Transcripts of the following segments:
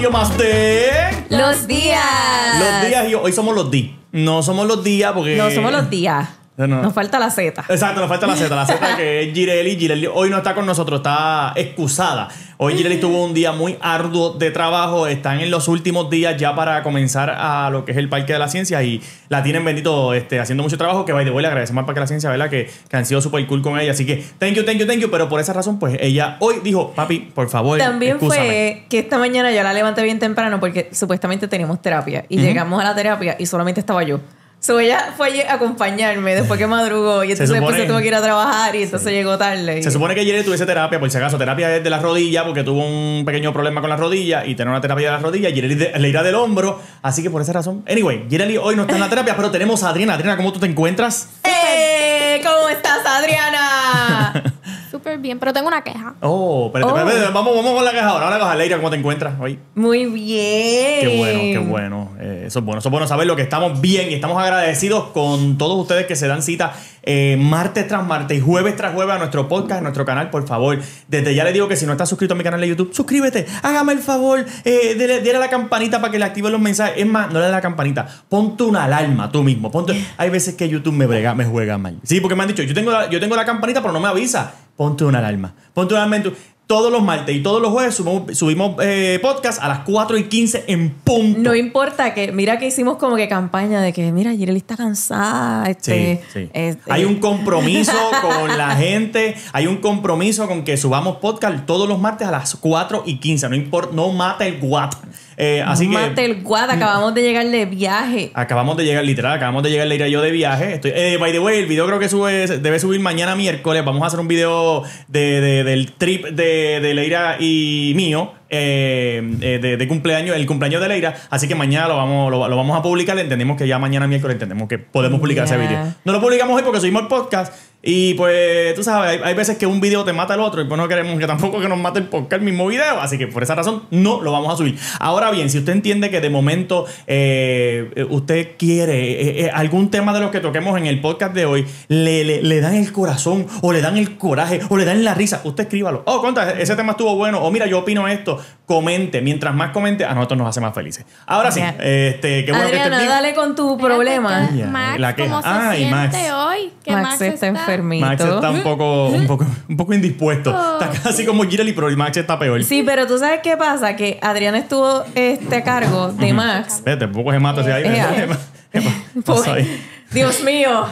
episodio más de. Los días. Los días y hoy somos los días. No somos los días porque. No somos los días. No, no. Nos falta la Z. Exacto, nos falta la Z. La Z que es Gireli. Gireli hoy no está con nosotros, está excusada. Hoy Gireli tuvo un día muy arduo de trabajo. Están en los últimos días ya para comenzar a lo que es el Parque de la Ciencia y la tienen bendito este, haciendo mucho trabajo. Que by the way, le agradecemos al Parque de la Ciencia, ¿verdad? Que, que han sido súper cool con ella. Así que thank you, thank you, thank you. Pero por esa razón, pues ella hoy dijo, papi, por favor. También excúsame". fue que esta mañana yo la levanté bien temprano porque supuestamente teníamos terapia. Y llegamos a la terapia y solamente estaba yo. So ella fue a acompañarme después que madrugó y entonces después supone- tuvo que ir a trabajar y entonces llegó tarde. y- Se supone que Jireli tuviese terapia, por si acaso, terapia es de la rodilla, porque tuvo un pequeño problema con la rodilla y tener una terapia de la rodilla. De- le irá del hombro, así que por esa razón. Anyway, Jireli hoy no está en la terapia, pero tenemos a Adriana. Adriana, ¿cómo tú te encuentras? ¡Eh! ¿Cómo estás, Adriana? Súper bien, pero tengo una queja. Oh, espérate, Oh. espérate, espérate, vamos, vamos con la queja ahora. Ahora con Leira, ¿cómo te encuentras hoy? Muy bien. Qué bueno, qué bueno. Eh, eso es bueno. Eso es bueno saber lo que estamos bien y estamos agradecidos con todos ustedes que se dan cita eh, martes tras martes y jueves tras jueves a nuestro podcast, a nuestro canal, por favor. Desde ya les digo que si no estás suscrito a mi canal de YouTube, suscríbete, hágame el favor, eh, dele, dele a la campanita para que le activen los mensajes. Es más, no le dé la campanita, ponte una alarma tú mismo. Ponte, hay veces que YouTube me brega, me juega mal. Sí, porque me han dicho, yo tengo la, yo tengo la campanita, pero no me avisa. Ponte una alarma. Ponte una alarma en tu- Todos los martes y todos los jueves subimos, subimos eh, podcast a las 4 y 15 en punto. No importa que, mira que hicimos como que campaña de que, mira, Jireli está cansada. Sí, Este, sí. este- Hay un compromiso con la gente, hay un compromiso con que subamos podcast todos los martes a las 4 y 15. No importa, no mata el guat. Eh, así Mate que el guada, acabamos de llegar de viaje. acabamos de llegar, literal, acabamos de llegar Leira y yo de viaje. Estoy, eh, by the way, el video creo que sube, debe subir mañana miércoles. Vamos a hacer un video de, de- del trip de, de Leira y mío. eh, eh, de, de cumpleaños, el cumpleaños de Leira, así que mañana lo vamos, lo, lo vamos a publicar. Entendemos que ya mañana miércoles entendemos que podemos publicar ese video. No lo publicamos hoy porque subimos el podcast. Y pues, tú sabes, hay, hay veces que un video te mata el otro y pues no queremos que tampoco que nos mate el podcast el mismo video. Así que por esa razón no lo vamos a subir. Ahora bien, si usted entiende que de momento eh, usted quiere eh, eh, algún tema de los que toquemos en el podcast de hoy, le, le- le dan el corazón o le dan el coraje o le dan la risa, usted escríbalo. Oh, conta, ese tema estuvo bueno. O mira, yo opino esto. Comente. Mientras más comente, a nosotros nos hace más felices. Ahora sí, este, qué bueno que Adriana, estés bien. dale con tu problema. que Max, la queja. ¿cómo se Ay, siente Max. hoy? Que Max, está enfermito. Max está un poco, un poco, un poco indispuesto. Está casi como Gireli, pero Max está peor. Sí, pero tú sabes qué pasa, que Adriana estuvo este, a cargo de Max. Vete, poco se mata ese ahí. ¿Qué pasó ahí? Dios mío.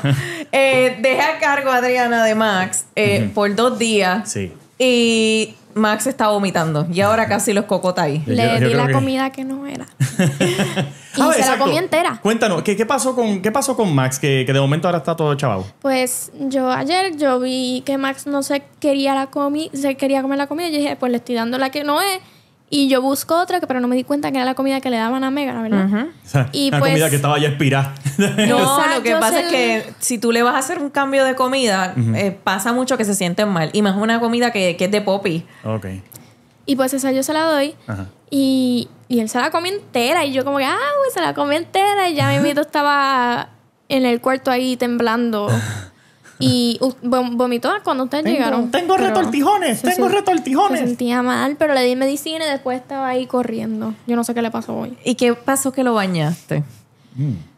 Eh, dejé a cargo a Adriana de Max eh, por dos días. Sí. Y Max está vomitando. Y ahora casi los cocota ahí. Yo- Le yo di la que- comida que no era. y Ah, se exacto. la comí entera. Cuéntanos, ¿qué, qué pasó con, ¿qué pasó con Max? Que, que de momento ahora está todo chaval. Pues yo ayer yo vi que Max no se quería la comida, se quería comer la comida. Yo dije, pues le estoy dando la que no es. Y yo busco otra, que- pero no me di cuenta que era la comida que le daban a Mega, ¿verdad? Y Una pues- comida que estaba ya expirada. No, Exacto, lo que pasa es que si tú le vas a hacer un cambio de comida, eh, pasa mucho que se sienten mal. Y más una comida que, que es de Poppy. ok. Y pues esa yo se la doy. Ajá. Y, y él se la comió entera. Y yo como que, ah, güey, se la comió entera. Y ya mi mito estaba en el cuarto ahí temblando. Y uh, vom- vomitó cuando ustedes llegaron. tengo Pero retortijones, tengo retortijones. Se sentía mal, pero le di medicina y después estaba ahí corriendo. Yo no sé qué le pasó hoy. ¿Y qué pasó que lo bañaste?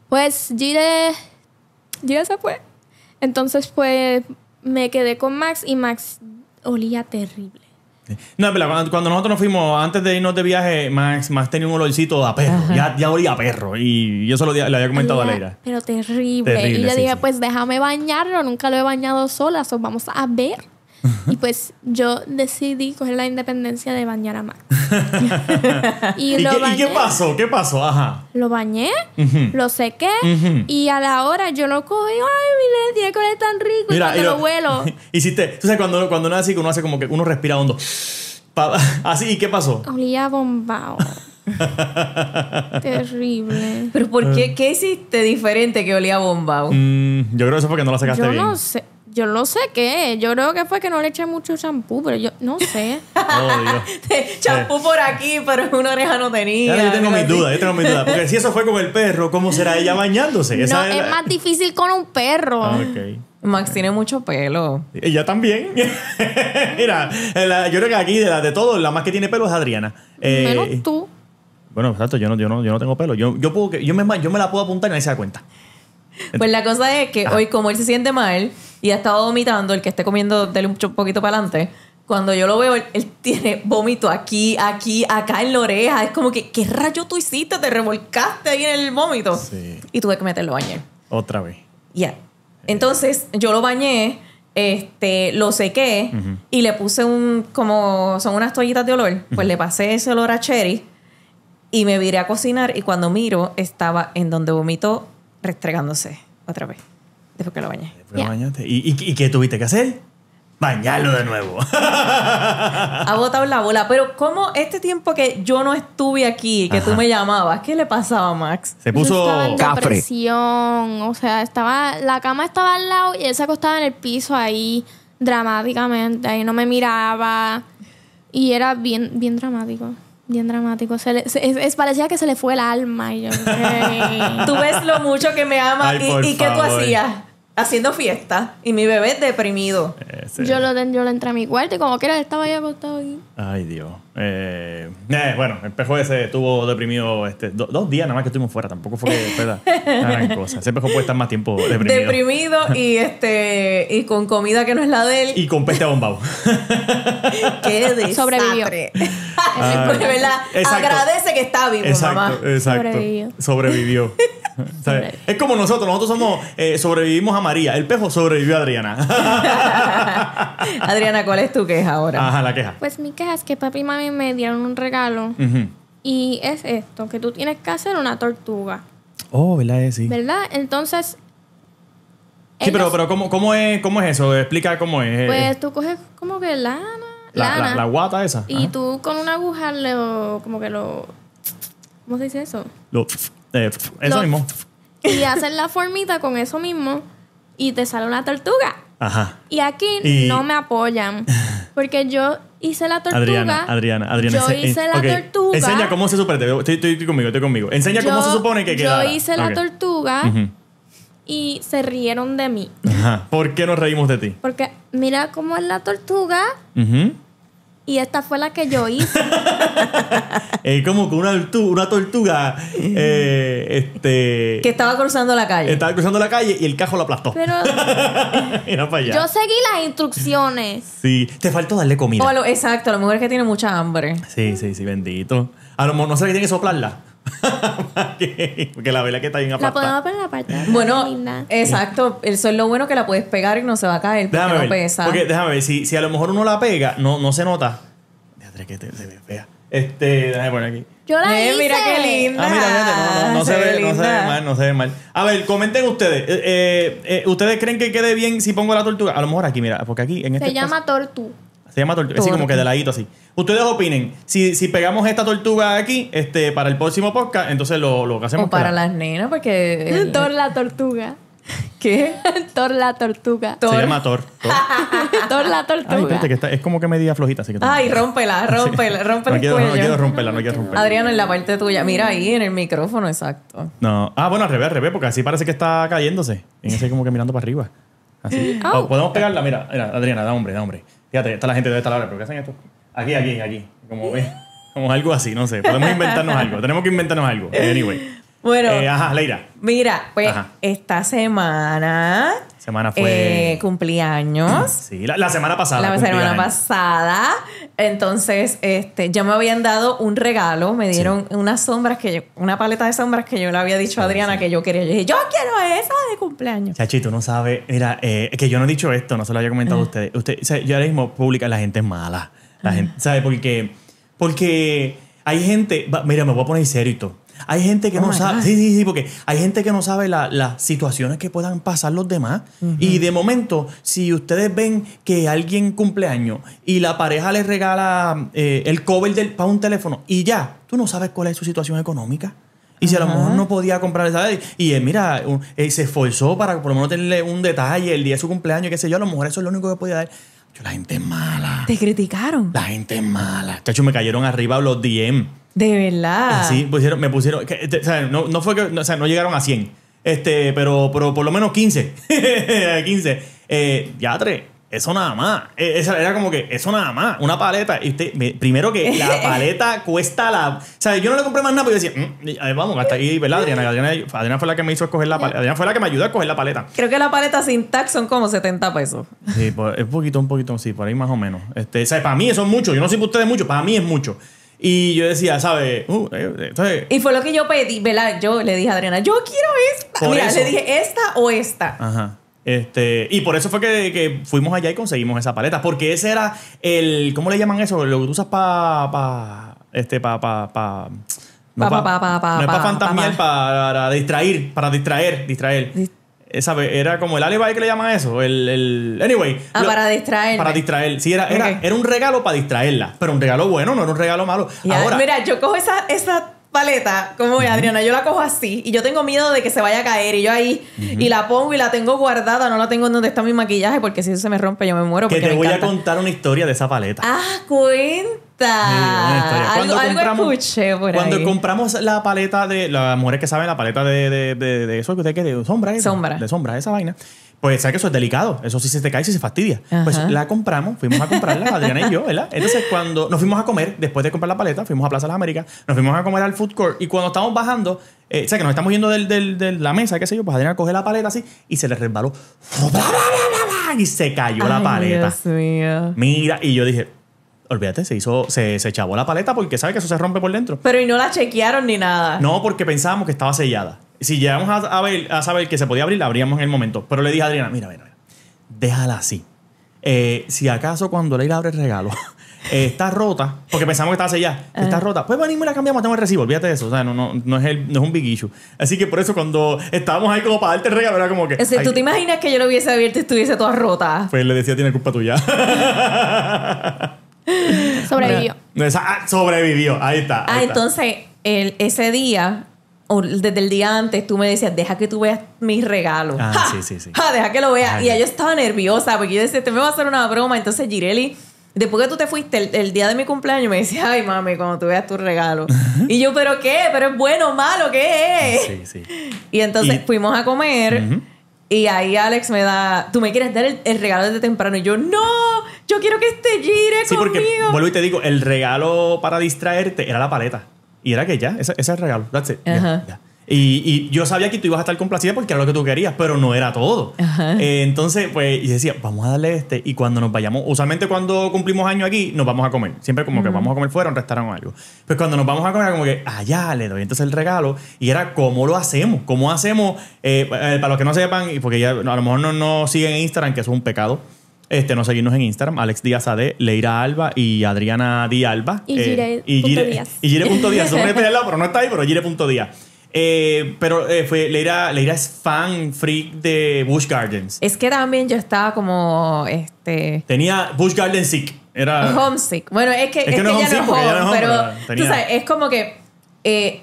Pues Gire, Gire se fue. Entonces pues me quedé con Max y Max olía terrible. No, es verdad, cuando, cuando nosotros nos fuimos, antes de irnos de viaje, Max, Max tenía un olorcito a perro. Ya, ya olía a perro. Y yo eso lo di- le había comentado a Leira. Pero terrible. Terrible, y yo sí, dije, sí. pues déjame bañarlo, nunca lo he bañado sola, so vamos a ver. Y pues yo decidí coger la independencia de bañar a Max. y, ¿Y, lo qué, y qué pasó? ¿Qué pasó? Ajá. Lo bañé, lo sequé y a la hora yo lo cogí, ay, mire, tiene que oler tan rico y cuando lo huelo. Hiciste, tú sabes, cuando, cuando uno así, que uno hace como que uno respira hondo. Pa- así, ¿y qué pasó? Olía bombao. Terrible. ¿Pero por qué? ¿Qué hiciste diferente que olía a bombao? Mm, yo creo que eso fue que no la sacaste Yo bien. no sé. Yo no sé qué. Yo creo que fue que no le eché mucho champú, pero yo no sé. Oh. Champú por aquí, pero una oreja no tenía. Yo tengo mis dudas, yo tengo mis dudas. Porque si eso fue con el perro, ¿cómo será ella bañándose? no, es la- más difícil con un perro. Ah. Max tiene mucho pelo. Ella también. Mira, la- yo creo que aquí de, la, de todos, la más que tiene pelo es Adriana. Eh, Menos tú. Bueno, exacto, yo no, yo no, yo no tengo pelo. Yo, yo, puedo, yo, me, yo me la puedo apuntar y nadie se da cuenta. Pues la cosa es que hoy, como él se siente mal y ha estado vomitando, el que esté comiendo, dele un poquito para adelante. Cuando yo lo veo, él, él tiene vómito aquí, aquí, acá en la oreja. Es como que, ¿qué rayo tú hiciste? Te revolcaste ahí en el vómito. Sí. Y tuve que meterlo a bañar. Otra vez. Ya. Entonces, yo lo bañé, este, lo sequé y le puse un, como son unas toallitas de olor, pues le pasé ese olor a cherry y me viré a cocinar y cuando miro estaba en donde vomitó restregándose otra vez, después que lo bañé. Después Ya. bañaste. ¿Y, y, y qué tuviste que hacer? Bañarlo de nuevo. Ha botado la bola, pero como este tiempo que yo no estuve aquí, que tú me llamabas, ¿qué le pasaba a Max? Se puso. en Cafre. depresión. O sea, estaba. La cama estaba al lado y él se acostaba en el piso ahí dramáticamente. Y no me miraba. Y era bien, bien dramático. Bien dramático. Se le- se- es- es- parecía que se le fue el alma. Y yo. Tú ves lo mucho que me ama Ay, y, y qué tú hacías haciendo fiesta y mi bebé deprimido. Ese- yo, lo, yo lo entré a mi cuarto y como que era, estaba ahí acostado aquí. Ay, Dios. Eh, eh, bueno, el pejo ese estuvo deprimido este, do- dos días nada más que estuvimos fuera. Tampoco fue que la gran cosa. Ese pejo puede estar más tiempo deprimido. deprimido y este y con comida que no es la de él. Y con peste bombao. Qué desastre. Sobrevivió. Porque, ¿verdad? Exacto. Agradece que está vivo, mamá. Exacto. Sobrevivió. Sobrevivió. ¿Sabes? Es como nosotros, nosotros somos, eh, sobrevivimos a María. El pejo sobrevivió a Adriana. Adriana, ¿cuál es tu queja ahora? Ajá, la queja. Pues mi queja es que papi y mami me dieron un regalo. Y es esto, que tú tienes que hacer una tortuga. Oh, ¿verdad? Eh, Sí. ¿Verdad? Entonces. Sí, pero, ellos- pero ¿cómo, cómo, es, ¿cómo es eso? Explica cómo es. eh, Pues tú coges como que lana. la, lana la, la guata esa. y Ajá. tú con una aguja lo. como que lo. ¿Cómo se dice eso? Lo- eh, eso Lo- mismo. Y haces la formita con eso mismo. Y te sale una tortuga. Ajá. Y aquí Y- no me apoyan. Porque yo hice la tortuga. Adriana, Adriana, Adriana. Yo ense- hice la tortuga. Enseña cómo se supone. Estoy, estoy- estoy conmigo, estoy conmigo. Enseña cómo se supone que queda. Yo hice la tortuga y se rieron de mí. Ajá. ¿Por qué nos reímos de ti? Porque mira cómo es la tortuga Ujú. Y esta fue la que yo hice. Es como que una, una tortuga eh, este, Que estaba cruzando la calle. estaba cruzando la calle y el cajo lo aplastó. Pero Mira para allá. yo seguí las instrucciones. Sí, te faltó darle comida. O lo- exacto, a lo mejor es que tiene mucha hambre. Sí, sí, sí, bendito. A lo mejor no sé que tiene que soplarla. Porque porque la vela que está bien La aplastada. podemos poner aparte. Bueno, linda. exacto. Eso es lo bueno que la puedes pegar y no se va a caer porque Déjame no ver. pesa. Porque déjame ver, si, si a lo mejor uno la pega, no, no se nota. Déjate que te- se ve fea. Este, déjame poner aquí. Yo la Eh, hice. mira qué linda. Ah, mira, fíjate, no, no, no se, ve, no se ve mal, no se ve mal. A ver, comenten ustedes. Eh, eh, eh, ¿Ustedes creen que quede bien si pongo la tortuga? A lo mejor aquí, mira, porque aquí en este Se llama tortu. Se llama tortuga. Así como que de ladito así. Ustedes opinen. Si, si pegamos esta tortuga aquí, este, para el próximo podcast, entonces lo, lo que hacemos. O para las nenas, porque. el- Thor la tortuga. ¿Qué? Thor la tortuga. Se llama Thor. Thor. Thor la Ay, tortuga. espérate, que está, es como que media flojita, así que. Ay, rómpela, rómpela, rómpela no quiero, no cuello. quiero romperla, no quiero romperla. Adriano, en la parte tuya. Mira ahí en el micrófono, exacto. No. Ah, bueno, al revés, al revés, porque así parece que está cayéndose. En ese como que mirando para arriba. Así. Oh, Podemos pegarla, mira, mira, Adriana, da hombre, da hombre. Fíjate, está la gente debe estar ahora, pero ¿qué hacen esto? Aquí, aquí, aquí. Como ve. Como algo así, no sé. Podemos inventarnos algo. Tenemos que inventarnos algo. Anyway. Bueno, Eh, ajá, Leira. mira, pues Ajá. esta semana. Semana fue. eh, cumpleaños. Sí, la, la semana pasada. La semana pasada. Entonces, este, ya me habían dado un regalo. Me dieron unas sombras que yo, una paleta de sombras que yo le había dicho a Adriana que yo quería. Yo dije, yo quiero esa de cumpleaños. Chachito, no sabe. Mira, eh, que yo no he dicho esto, no se lo había comentado a ustedes. Usted, o sea, yo ahora mismo pública, la gente es mala. La gente, ¿sabe? Porque, porque hay gente. va, Mira, me voy a poner serio y todo. Hay gente que Oh no sabe. God. Sí, sí, sí, porque hay gente que no sabe la- las situaciones que puedan pasar los demás. Y de momento, si ustedes ven que alguien cumpleaños y la pareja le regala eh, el cover del, para un teléfono y ya, tú no sabes cuál es su situación económica. Y si a lo mejor no podía comprar esa y eh, mira, un- eh, se esforzó para por lo menos tenerle un detalle el día de su cumpleaños, qué sé yo, a lo mejor eso es lo único que podía dar. Yo, la gente es mala. Te criticaron. La gente es mala. Chacho, me cayeron arriba los DM. De verdad. Sí, pusieron, me pusieron. que, o sea, no, no fue que. no, o sea, no llegaron a 100. Este, pero, pero por lo menos 15. 15. Eh, ya tres. eso nada más. Eh, Esa era como que, eso nada más, una paleta. Y usted, me- primero que la paleta cuesta la. O sea, yo no le compré más nada porque yo decía, "Mm, a ver, vamos, hasta ahí, ¿verdad, Adriana? Adriana? Adriana fue la que me hizo escoger la paleta. Adriana fue la que me ayudó a escoger la paleta. Creo que la paleta sin tax son como 70 pesos. Sí, es poquito, un poquito, sí, por ahí más o menos. Este, o sea, para mí eso es mucho. Yo no sé para ustedes mucho, para mí es mucho. Y yo decía, ¿sabes? Uh, eh, entonces, Y fue lo que yo pedí, ¿verdad? Yo le dije a Adriana, yo quiero esta. Por Mira, eso. le dije esta o esta. Ajá. Este, y por eso fue que, que fuimos allá y conseguimos esa paleta. Porque ese era el. ¿Cómo le llaman eso? Lo que tú usas para. Pa, este, para. Pa, pa, no Pa, pa, pa, pa, no es pa, para pa, fantasmear, pa. para distraer. Para distraer, distraer. Dis- Esa era como el alibi que le llaman eso. El, el, anyway. Ah, para distraerme. Para distraer. Sí, era, era, un regalo para distraerla. Pero un regalo bueno, no era un regalo malo. Ahora, mira, yo cojo esa, esa paleta, como ve, Adriana, yo la cojo así y yo tengo miedo de que se vaya a caer y yo ahí y la pongo y la tengo guardada, no la tengo en donde está mi maquillaje porque si eso se me rompe yo me muero. que te me voy a contar una historia de esa paleta. Ah, cuenta. Cuando algo, algo escuché por Cuando ahí. compramos la paleta de las mujeres que saben la paleta de, de, de, de eso que usted quiere, de sombra, eso, Sombra. de sombra, esa vaina. Pues sabes que eso es delicado. Eso sí se te cae si se fastidia. Ajá. Pues la compramos, fuimos a comprarla, Adriana y yo, ¿verdad? Entonces, cuando nos fuimos a comer, después de comprar la paleta, fuimos a Plaza de las Américas, nos fuimos a comer al food court y cuando estamos bajando, eh, o sea, que nos estamos yendo del- del- de la mesa, qué sé yo, pues Adriana coge la paleta así y se le resbaló. Y se cayó la paleta. Dios mío. Mira, y yo dije, olvídate, se hizo, se, se chavó la paleta porque sabe que eso se rompe por dentro. Pero y no la chequearon ni nada. No, porque pensábamos que estaba sellada. Si llegamos a, a ver, a saber que se podía abrir, la abríamos en el momento. Pero le dije a Adriana, mira, mira, mira, déjala así. Eh, si acaso cuando Leila abre el regalo eh, está rota, porque pensamos que estaba sellada, está rota, pues venimos y la cambiamos, tengo el recibo, olvídate de eso. O sea, no, no, no, es, el, no es un big issue. Así que por eso cuando estábamos ahí como para darte el regalo, era como que... O sea, ¿Tú te imaginas que yo lo hubiese abierto y estuviese toda rota? Pues le decía, tiene culpa tuya. Sobrevivió. Esa- ah, sobrevivió, ahí está. Ah, está. entonces, el, ese día, o desde el día antes, tú me decías, deja que tú veas mis regalos. Ah, ¡Ja! sí, sí, sí. ¡Ja! Deja que lo veas. Ah, y ya. yo estaba nerviosa porque yo decía, te me va a hacer una broma. Entonces, Gireli, después que tú te fuiste el, el día de mi cumpleaños, me decía, ay, mami, cuando tú veas tu regalo. y yo, ¿pero qué? ¿Pero es bueno o malo? ¿Qué es? Sí, sí. Y entonces Y- fuimos a comer. Y ahí Alex me da, tú me quieres dar el, el regalo desde temprano. Y yo, no, yo quiero que esté Gire Sí, porque conmigo. vuelvo y te digo, el regalo para distraerte era la paleta. Y era que ya, ese, ese es el regalo. That's it. Ajá. ya. Y, y yo sabía que tú ibas a estar complacida porque era lo que tú querías, pero no era todo. Eh, entonces, pues, y decía, vamos a darle este. Y cuando nos vayamos, usualmente cuando cumplimos años aquí, nos vamos a comer. Siempre como que vamos a comer fuera, un restaurante o algo. Pues cuando nos vamos a comer, como que allá le doy entonces el regalo. Y era cómo lo hacemos. ¿Cómo hacemos? Eh, eh, para los que no sepan, y porque ya a lo mejor no nos siguen en Instagram, que eso es un pecado. Este, no seguirnos en Instagram, Alex Díaz AD, Leira Alba y Adriana Di Alba. Y Eh, Gire y Gire- Díaz. Y Gire.díaz. Pero no está ahí, pero Gire.díaz. Eh, pero eh, fue, Leira, Leira es fan freak de Bush Gardens. Es que también yo estaba como, este... Tenía Bush Garden Sick. Era. Homesick. Bueno, es que, Es que es que no es ella no home, home, pero tenía- tú sabes, es como que, eh,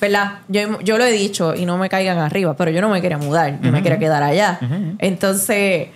¿verdad? Yo, yo lo he dicho y no me caigan arriba, pero yo no me quería mudar, yo me quería quedar allá. Entonces,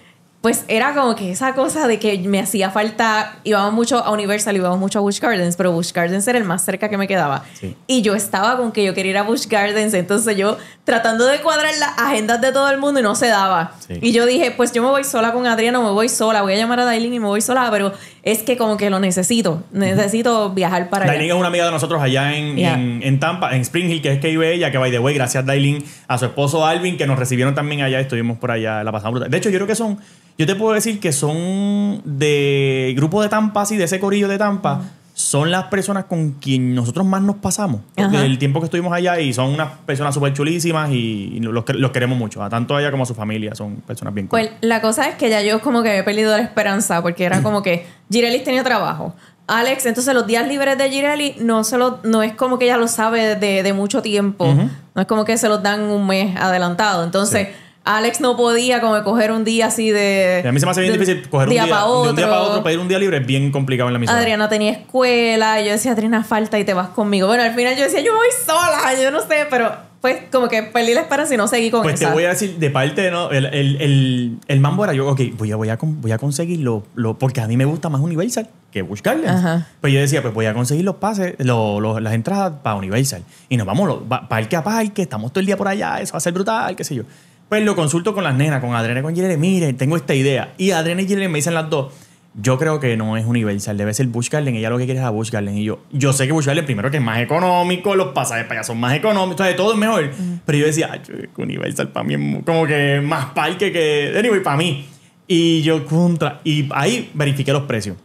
pues era como que esa cosa de que me hacía falta, íbamos mucho a Universal, íbamos mucho a Busch Gardens, pero Busch Gardens era el más cerca que me quedaba. Sí. Y yo estaba con que yo quería ir a Busch Gardens, entonces yo tratando de cuadrar las agendas de todo el mundo y no se daba. Sí. Y yo dije, pues yo me voy sola con Adriana, me voy sola, voy a llamar a Dailin y me voy sola, pero es que como que lo necesito, necesito viajar para Dailin allá. es una amiga de nosotros allá en, Yeah. en, en Tampa, en Spring Hill, que es que vive ella, que by the way, gracias Dailin, a su esposo Alvin, que nos recibieron también allá, estuvimos por allá la pasada brutal. De hecho, yo creo que son, yo te puedo decir que son de grupo de Tampa, así, de ese corillo de Tampa, son las personas con quien nosotros más nos pasamos. Ajá. El tiempo que estuvimos allá y son unas personas súper chulísimas y, los, los queremos mucho, a tanto a ella como a su familia, son personas bien cool. Pues la cosa es que ya yo como que he perdido la esperanza porque era como que Girelis tenía trabajo. Alex, entonces los días libres de Gireli no se lo- no es como que ella lo sabe de, de mucho tiempo. No es como que se los dan un mes adelantado. Entonces, Alex no podía como coger un día así de. a mí se me hace bien de difícil coger un día, pa' de un día otro. para otro, pedir un día libre, es bien complicado en la emisora. Adriana tenía escuela, y yo decía, Adriana, falta y te vas conmigo. Bueno, al final yo decía, yo voy sola, yo no sé, pero pues como que perdí la esperanza y no seguí con Pues te esa. voy a decir, de parte, ¿no? El, el, el, el mambo era yo, ok, voy a, voy a, voy a conseguir lo, porque a mí me gusta más Universal que Busch Gardens. Ajá. Pues yo decía, pues voy a conseguir los pases, lo- lo- las entradas para Universal. Y nos vamos parque a parque, estamos todo el día por allá, eso va a ser brutal, qué sé yo. Pues lo consulto con las nenas, con Adriana y con Jirele. Mire, tengo esta idea. Y Adriana y Jirele me dicen las dos. Yo creo que no es Universal, debe ser Busch Garden. Ella lo que quiere es a Busch Garden. Y yo, yo sé que Busch Garden, primero que es más económico, los pasajes para allá son más económicos, de todo es mejor. Pero yo decía, "Ay, Universal para mí es como que más parque que. Anyway, para mí. Y yo contra. Y ahí verifiqué los precios.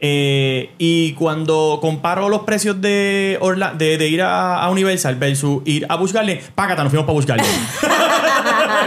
Eh, y cuando comparo los precios de, Orla- de, de ir a, a Universal versus ir a Busch Garden, págata, nos fuimos para Busch Garden.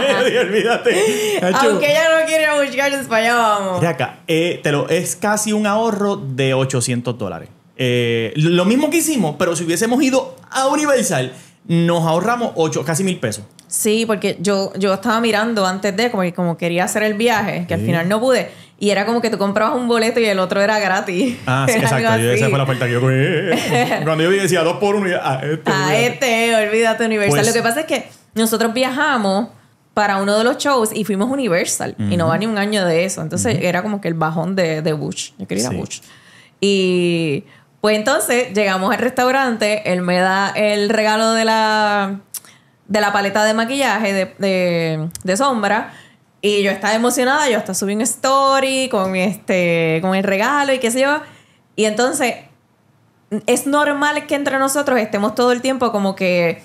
Olvídate. Nacho. Aunque ella no quiere ir a Busch Gardens, para allá vamos. Mira acá, eh, te lo, es casi un ahorro de 800 dólares. Eh, lo mismo que hicimos, pero si hubiésemos ido a Universal, nos ahorramos 8, casi mil pesos. Sí, porque yo, yo estaba mirando antes de, como, que- como quería hacer el viaje, que al final no pude. Y era como que tú comprabas un boleto y el otro era gratis. Ah, sí, exacto. Yo- esa fue la oferta que yo cogí. Cuando yo vi decía 2 por 1 y ah, este. A olvídate. este, olvídate Universal. Pues- Lo que pasa es que nosotros viajamos para uno de los shows y fuimos Universal. Y no va ni un año de eso. Entonces era como que el bajón de, de Bush. Yo quería ir Sí. a Bush. Y pues entonces llegamos al restaurante. Él me da el regalo de la, de la paleta de maquillaje de, de, de sombra. Y yo estaba emocionada. Yo hasta subí un story con, este, con el regalo y qué sé yo. Y entonces es normal que entre nosotros estemos todo el tiempo como que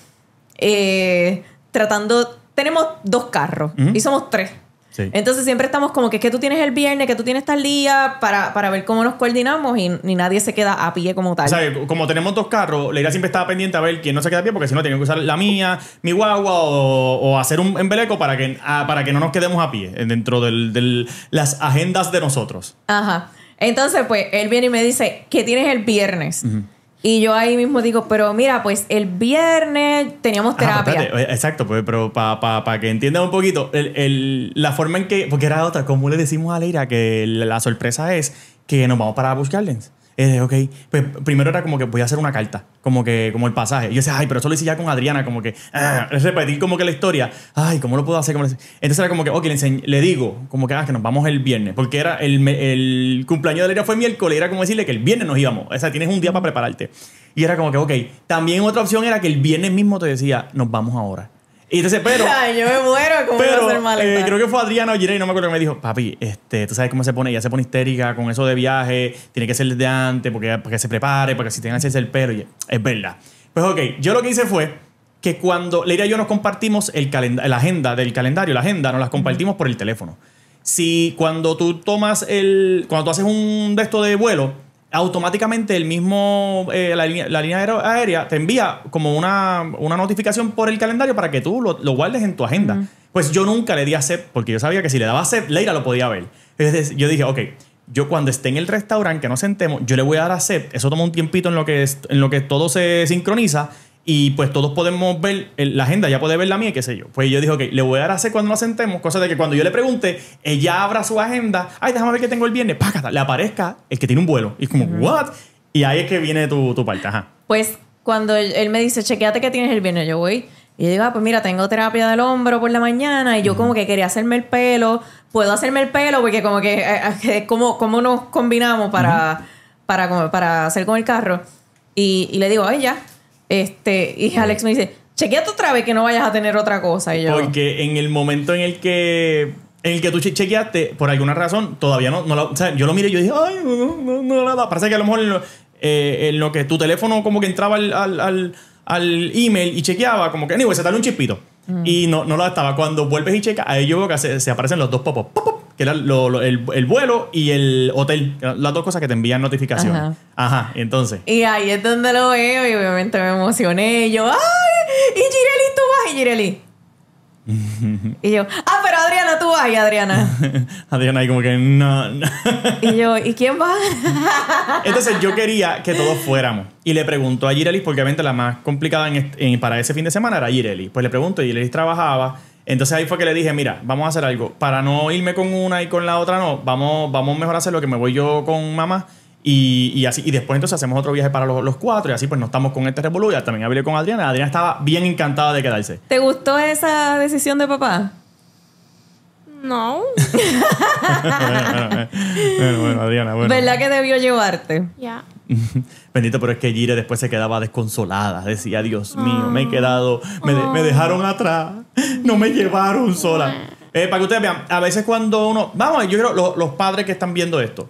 eh, tratando. Tenemos dos carros Ujú. y somos tres. Sí. Entonces siempre estamos como que, que tú tienes el viernes, que tú tienes tal día para, para ver cómo nos coordinamos y ni nadie se queda a pie como tal. O sea, como tenemos dos carros, Leira siempre estaba pendiente a ver quién no se queda bien, porque si no, tenía que usar la mía, mi guagua o, o hacer un embeleco para que, ah, para que no nos quedemos a pie dentro de las agendas de nosotros. Ajá. Entonces, pues, él viene y me dice, ¿qué tienes el viernes? Y yo ahí mismo digo, pero mira, pues el viernes teníamos Ah, pero terapia. espérate, eh, exacto, pues, pero para que entiendan un poquito, el- el- la forma en que. Porque era otra, como le decimos a Leira que la, la sorpresa es que nos vamos para Busch Gardens. De, ok, pues primero era como que voy a hacer una carta, como que como el pasaje. Y yo decía, ay, pero eso lo hice ya con Adriana, como que ah, repetir como que la historia. Ay, ¿cómo lo puedo hacer? ¿Cómo lo- Entonces era como que, ok, le, le digo, como que, ah, que nos vamos el viernes, porque era el, el cumpleaños de Leira fue miércoles, era como decirle que el viernes nos íbamos. O sea, tienes un día para prepararte. Y era como que, ok, también otra opción era que el viernes mismo te decía, nos vamos ahora. Y entonces, pero. Ay, yo me muero, ¿cómo a Pero ser maleta? eh, creo que fue Adriana o Jirey, no me acuerdo que me dijo, papi, este, tú sabes cómo se pone, ella se pone histérica con eso de viaje, tiene que ser desde antes, porque, porque se prepare, porque si tenga que hacerse el pelo, y es verdad. Pues ok, yo lo que hice fue que cuando Leira y yo nos compartimos el la agenda del calendario, la agenda, nos las compartimos por el teléfono. Si cuando tú tomas el, cuando tú haces un de esto de vuelo, automáticamente el mismo, eh, la, línea, la línea aero- aérea te envía como una, una notificación por el calendario para que tú lo, lo guardes en tu agenda. Pues yo nunca le di a acept porque yo sabía que si le daba acept, Leira lo podía ver. Entonces yo dije, ok, yo cuando esté en el restaurante, que nos sentemos, yo le voy a dar acept. Eso toma un tiempito en lo que, en lo que todo se sincroniza. Y pues todos podemos ver la agenda, ya puede ver la mía, y qué sé yo. Pues yo dije, ok, le voy a dar a hacer cuando nos sentemos, cosa de que cuando yo le pregunte, ella abra su agenda, ay, déjame ver qué tengo el viernes, págata, le aparezca el que tiene un vuelo. Y es como, ¿what? Y ahí es que viene tu, tu parte, ajá. Pues cuando él, me dice, chequeate que tienes el viernes, yo voy. Y yo digo, ah, pues mira, tengo terapia del hombro por la mañana y yo como que quería hacerme el pelo. Puedo hacerme el pelo porque como que, eh, eh, ¿cómo, cómo nos combinamos para, para, como- para hacer con el carro? Y, y le digo, ay, ya. Este, y Alex me dice, chequeate otra vez que no vayas a tener otra cosa. Y yo, Porque en el momento en el que en el que tú che- chequeaste, por alguna razón, todavía no, no la- o sea, yo lo miré y yo dije, ay, no, no, no, nada. Parece que a lo mejor en lo, eh, en lo que tu teléfono como que entraba al, al, al- al email y chequeaba, como que, anyway, se sale un chispito. Y no, no lo estaba. Cuando vuelves y checas, ahí yo veo que se, se aparecen los dos pop-up. pop-up, que era lo- lo- el, el vuelo y el hotel. Las dos cosas que te envían notificación. Ajá. Ajá, entonces. Y ahí es donde lo veo y obviamente me emocioné. Y yo, ¡ay! Y Gireli, tú vas. Y Gireli. y yo, ¡ah, pero Adriana, tú vas. Y Adriana. Adriana ahí como que no, no. y yo, ¿y quién va? Entonces yo quería que todos fuéramos. Y le pregunto a Girelis, porque obviamente la más complicada en est- en- para ese fin de semana era Girelis. Pues le pregunto, y Girelis trabajaba. Entonces ahí fue que le dije, mira, vamos a hacer algo. Para no irme con una y con la otra no, vamos, vamos mejor a hacer lo que me voy yo con mamá. Y, y así, y después entonces hacemos otro viaje para los, los cuatro y así pues no estamos con este revolú. Ya también hablé con Adriana. Adriana estaba bien encantada de quedarse. ¿Te gustó esa decisión de papá? No. bueno, bueno, bueno, Adriana, bueno. ¿Verdad que debió llevarte? Ya. Bendito, pero es que Gire después se quedaba desconsolada. Decía, Dios mío, me he quedado, me, de- me dejaron atrás, no me llevaron sola. Eh, para que ustedes vean, a veces cuando uno. Vamos, yo creo lo- los padres que están viendo esto,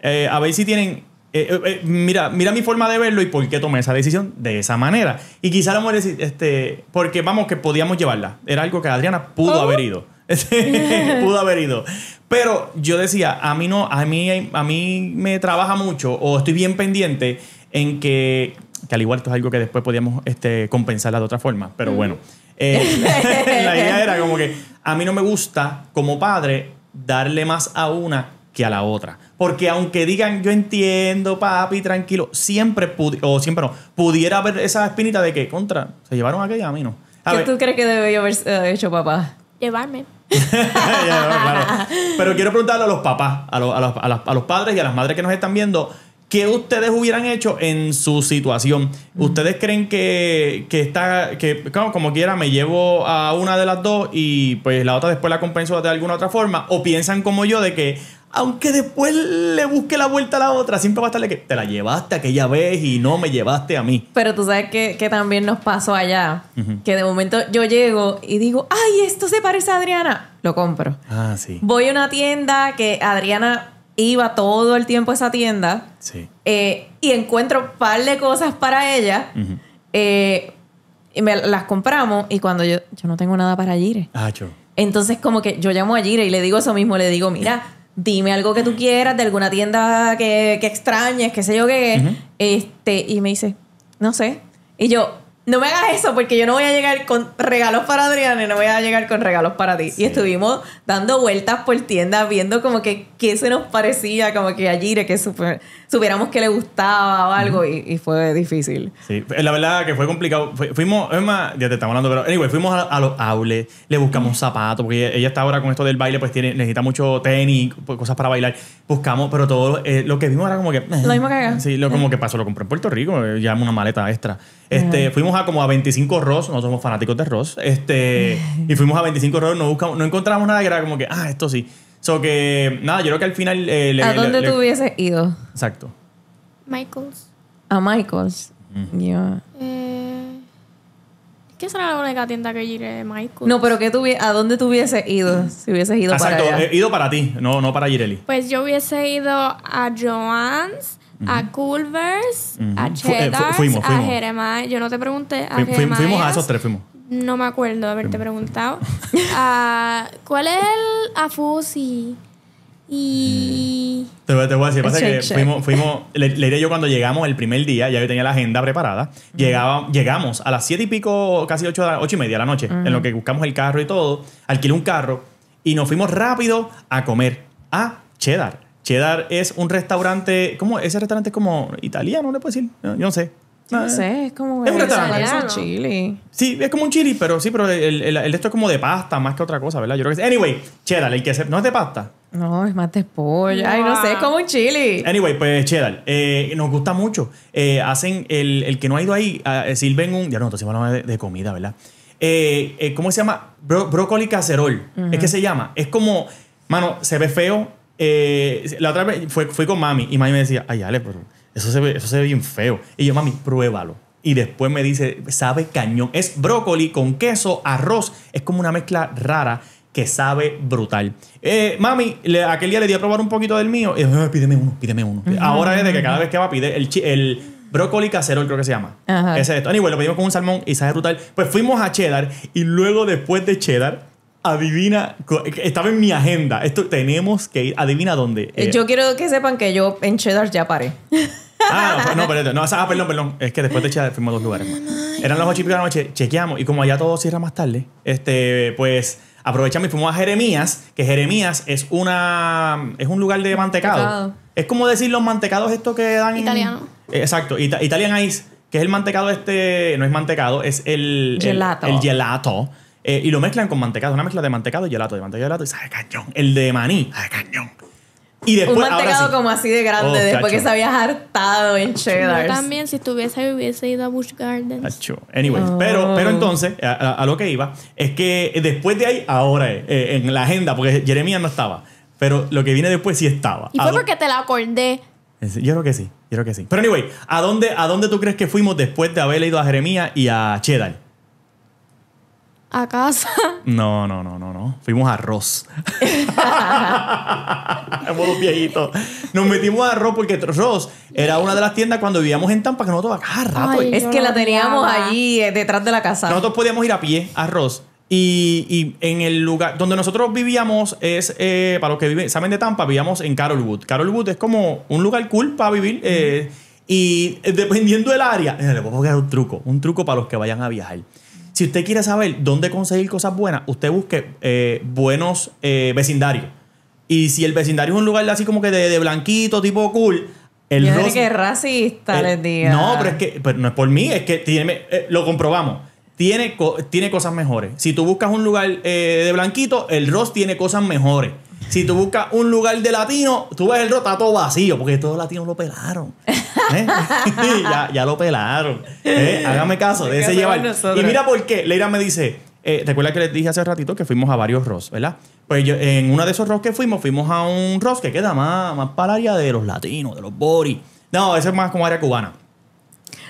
eh, a ver si tienen. eh, mira, mira mi forma de verlo y por qué tomé esa decisión de esa manera. Y quizá la mujer decir, este, porque vamos, que podíamos llevarla. Era algo que Adriana pudo haber ido. pudo haber ido. Pero yo decía, a mí no, a mí, a mí me trabaja mucho o estoy bien pendiente en que, que al igual esto es algo que después podíamos este, compensarla de otra forma, pero bueno. Eh, la idea era como que a mí no me gusta como padre darle más a una que a la otra. Porque aunque digan, yo entiendo, papi, tranquilo, siempre, o siempre no, pudiera haber esa espinita de que, contra, se llevaron aquella, a mí no. A ¿Qué ver, tú crees que debió haber eh, hecho papá? Llevarme. Claro. Pero quiero preguntarle a los papás, a los, a, los, a las- a los padres y a las madres que nos están viendo, ¿qué ustedes hubieran hecho en su situación? ¿Ustedes creen que, que está, que como, como quiera me llevo a una de las dos y pues la otra después la compenso de alguna otra forma? ¿O piensan como yo de que aunque después le busque la vuelta a la otra, siempre va a estarle que te la llevaste aquella vez y no me llevaste a mí? Pero tú sabes que, que también nos pasó allá. Que de momento yo llego y digo, ay, esto se parece a Adriana. Lo compro. Ah, sí. Voy a una tienda que Adriana iba todo el tiempo a esa tienda Sí. eh, y encuentro un par de cosas para ella. eh, y me las compramos y cuando yo, yo no tengo nada para Gire. Ah, cho. Entonces como que yo llamo a Gire y le digo eso mismo, le digo, mira, dime algo que tú quieras de alguna tienda que, que extrañes, qué sé yo qué. este, y me dice, no sé. Y yo, no me hagas eso porque yo no voy a llegar con regalos para Adriana y no voy a llegar con regalos para ti. Sí. Y estuvimos dando vueltas por tiendas viendo como que qué se nos parecía, como que a Gire, que supe- supiéramos que le gustaba o algo y, y fue difícil. Sí, la verdad que fue complicado. Fu- Fuimos, es más, ya te estamos hablando, pero anyway, fuimos a, a los outlets, le buscamos zapatos, porque ella, ella está ahora con esto del baile, pues tiene, necesita mucho tenis, pues, cosas para bailar. Buscamos, pero todo eh, lo que vimos era como que. eh, Lo mismo que acá. Sí, lo como que pasó, lo compré en Puerto Rico, eh, ya una maleta extra. Este, fuimos a como a 25 Ross, no somos fanáticos de Ross, este, y fuimos a 25 Ross, no buscamos, no encontramos nada que era como que, ah, esto sí. So que, nada, yo creo que al final. eh, le- ¿A dónde le- tú hubieses ido? Exacto. Michaels. A Michael's. Ya. Eh, ¿Qué será la única tienda que iré? Michaels. No, pero ¿qué tuvi- ¿a dónde tú hubieses ido si hubieses ido Exacto, para allá? ido para ti, no, no para Gireli. Pues yo hubiese ido a Joann's, a Culver's, a Fu- eh, fu- Cheddar, fuimos, a. Jeremiah. Yo no te pregunté. A fui- fuimos a esos tres, fuimos. No me acuerdo de haberte preguntado. Ah, ¿Cuál es el Afusi? Y. Te, voy- te voy a decir, pasa que fuimos, fuimos le, le diré yo cuando llegamos el primer día, ya yo tenía la agenda preparada. Llegaba, llegamos a las siete y pico, casi ocho, ocho y media de la noche, en lo que buscamos el carro y todo. Alquilé un carro y nos fuimos rápido a comer a Cheddar. Cheddar es un restaurante, ¿cómo? Ese restaurante es como italiano, ¿le puedo decir? Yo no sé. No Eh, sé, es como Es un restaurante. chili. Sí, es como un chili, pero sí, pero el, el, esto es como de pasta más que otra cosa, ¿verdad? Yo creo que sí. Anyway, cheddar, el que se, no es de pasta. No, es más de pollo. Ay, no sé, es como un chili. Anyway, pues cheddar, eh, nos gusta mucho. Eh, hacen, el, el que no ha ido ahí, ah, eh, sirven un, ya no, entonces vamos a hablar de, de comida, ¿verdad? Eh, eh, ¿Cómo se llama? Bro- brócoli cacerol. Es que se llama. Es como, mano, se ve feo. Eh, la otra vez fue, fui con mami y mami me decía, ay, Ale, pero eso se ve, eso se ve bien feo. Y yo, mami, pruébalo. Y después me dice, sabe cañón. Es brócoli con queso, arroz. Es como una mezcla rara que sabe brutal. Eh, mami, le- aquel día le di a probar un poquito del mío. Y "Ah, pídeme uno, pídeme uno. Ahora es de que cada vez que va a pedir el, el brócoli caserol, creo que se llama. Ajá. Ese es esto. Anyway, lo pedimos con un salmón y sabe brutal. Pues fuimos a Cheddar y luego después de Cheddar, adivina, estaba en mi agenda. Esto tenemos que ir, adivina dónde. Eh, Yo quiero que sepan que yo en cheddar ya paré. Ah, no, perdón, no, ah, perdón, perdón. Es que después de Cheddar fuimos a dos lugares más. Eran las ocho y pico de la noche, chequeamos y como allá todo cierra más tarde, este, pues aprovechamos y fuimos a Jeremías, que Jeremías es una es un lugar de mantecado. Mantecado. Es como decir los mantecados estos que dan en- Italiano. Eh, Exacto, Ita- Italian Ice, que es el mantecado este, no es mantecado, es el el- Gelato. El, gelato. Eh, y lo mezclan con mantecado, una mezcla de mantecado y gelato, de mantecado y gelato y sabe cañón. El de maní, sabe cañón. Y después un ahora mantecado sí. como así de grande Oh, después que se había hartado en cheddar. Yo también, si estuviese ahí, hubiese ido a Busch Gardens. Acho. Anyway, Oh. pero, pero entonces, a, a- a lo que iba, es que después de ahí, ahora es, eh, en la agenda, porque Jeremías no estaba, Pero lo que viene después sí estaba. Y ¿A fue porque te la acordé. Yo creo que sí, yo creo que sí. Pero anyway, ¿a dónde, ¿a dónde tú crees que fuimos después de haber ido a Jeremías y a Cheddar? A casa. No, no, no, no, no. Fuimos a Ross. Somos viejitos. Nos metimos a Ross porque Ross era una de las tiendas cuando vivíamos en Tampa que nosotros a cada rato. Ay, Es Yo que la teníamos allí eh, detrás de la casa. Nosotros podíamos ir a pie a Ross. Y, y en el lugar donde nosotros vivíamos es, eh, para los que viven, saben de Tampa, vivíamos en Carolwood. Carolwood es como un lugar cool para vivir. eh, y eh, dependiendo del área, le puedo dar un truco, un truco para los que vayan a viajar. Si usted quiere saber dónde conseguir cosas buenas, usted busque eh, buenos eh, vecindarios. Y si el vecindario es un lugar así como que de, de blanquito, tipo cool, el Yo Ross- que es racista, eh, les diga. No, pero es que pero no es por mí, es que tiene, eh, lo comprobamos. Tiene, co- tiene cosas mejores. Si tú buscas un lugar eh, de blanquito, el Ross tiene cosas mejores. Si tú buscas un lugar de latino, tú ves el está todo vacío, porque todos los latinos lo pelaron. ¿Eh? ya, ya lo pelaron. ¿Eh? Hágame caso, ¿Qué de ese llevar. Y mira por qué. Leira me dice, eh, recuerda que les dije hace ratito que fuimos a varios Ross, ¿verdad? Pues yo, en uno de esos Ross que fuimos, fuimos a un Ross que queda más, más para área de los latinos, de los boris. No, ese es más como área cubana.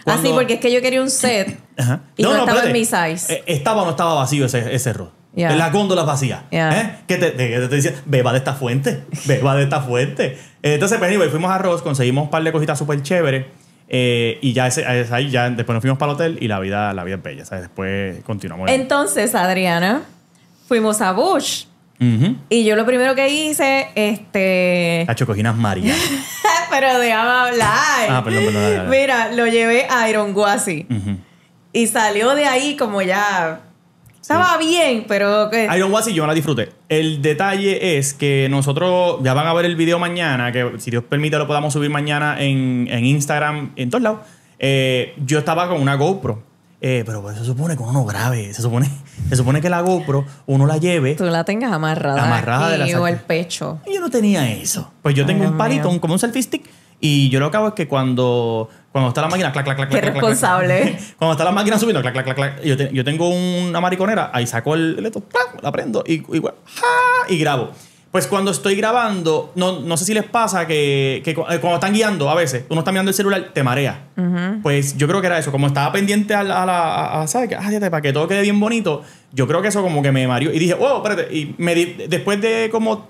Ah, sí, porque es que yo quería un set Ajá. y no, estaba espérate. en mi size. Eh, estaba o no estaba vacío ese, ese Ross. Ya. En las góndolas vacías. Ya. ¿Eh? Que te, te, te decía, beba de esta fuente. beba de esta fuente. Eh, Entonces, pues, anyway, fuimos a Ross, conseguimos un par de cositas súper chéveres. eh, y ya ese, ahí ya después nos fuimos para el hotel y la vida, la vida es bella. ¿sabes? Después continuamos. Entonces, Adriana, fuimos a Bush. Y yo lo primero que hice, este. Cacho, coginas María. Pero déjame hablar. Ah, perdón, perdón. Mira, lo llevé a Iron Guasi. Y salió de ahí como ya. Estaba bien, pero. que- Iron Wasi yo me la disfruté. El detalle es que nosotros ya van a ver el video mañana, que si Dios permite lo podamos subir mañana en, en Instagram, en todos lados. Eh, yo estaba con una GoPro. Eh, pero pues se supone que uno no grabe. Se supone, se supone que la GoPro uno la lleve. Tú la tengas amarrada. Amarrada de la o saca- el pecho. Y yo no tenía eso. Pues yo Ay, tengo Dios un palito, un- como un selfie stick. Y yo lo que hago es que cuando, cuando está la máquina, clac, clac, clac, Qué clac, clac, clac, responsable. clac, cuando está la máquina subiendo, clac, clac, clac, clac, yo, te- yo tengo una mariconera, ahí saco el, ¡pam! la prendo y, y, ¡ja! y grabo. Pues cuando estoy grabando, no, no sé si les pasa que, eh, cuando están guiando a veces, uno está mirando el celular, te marea. Pues yo creo que era eso. Como estaba pendiente a la, a la- a- ¿sabes? Ah, para que todo quede bien bonito, yo creo que eso como que me mareó. Y dije, oh, espérate. Y me di- después de como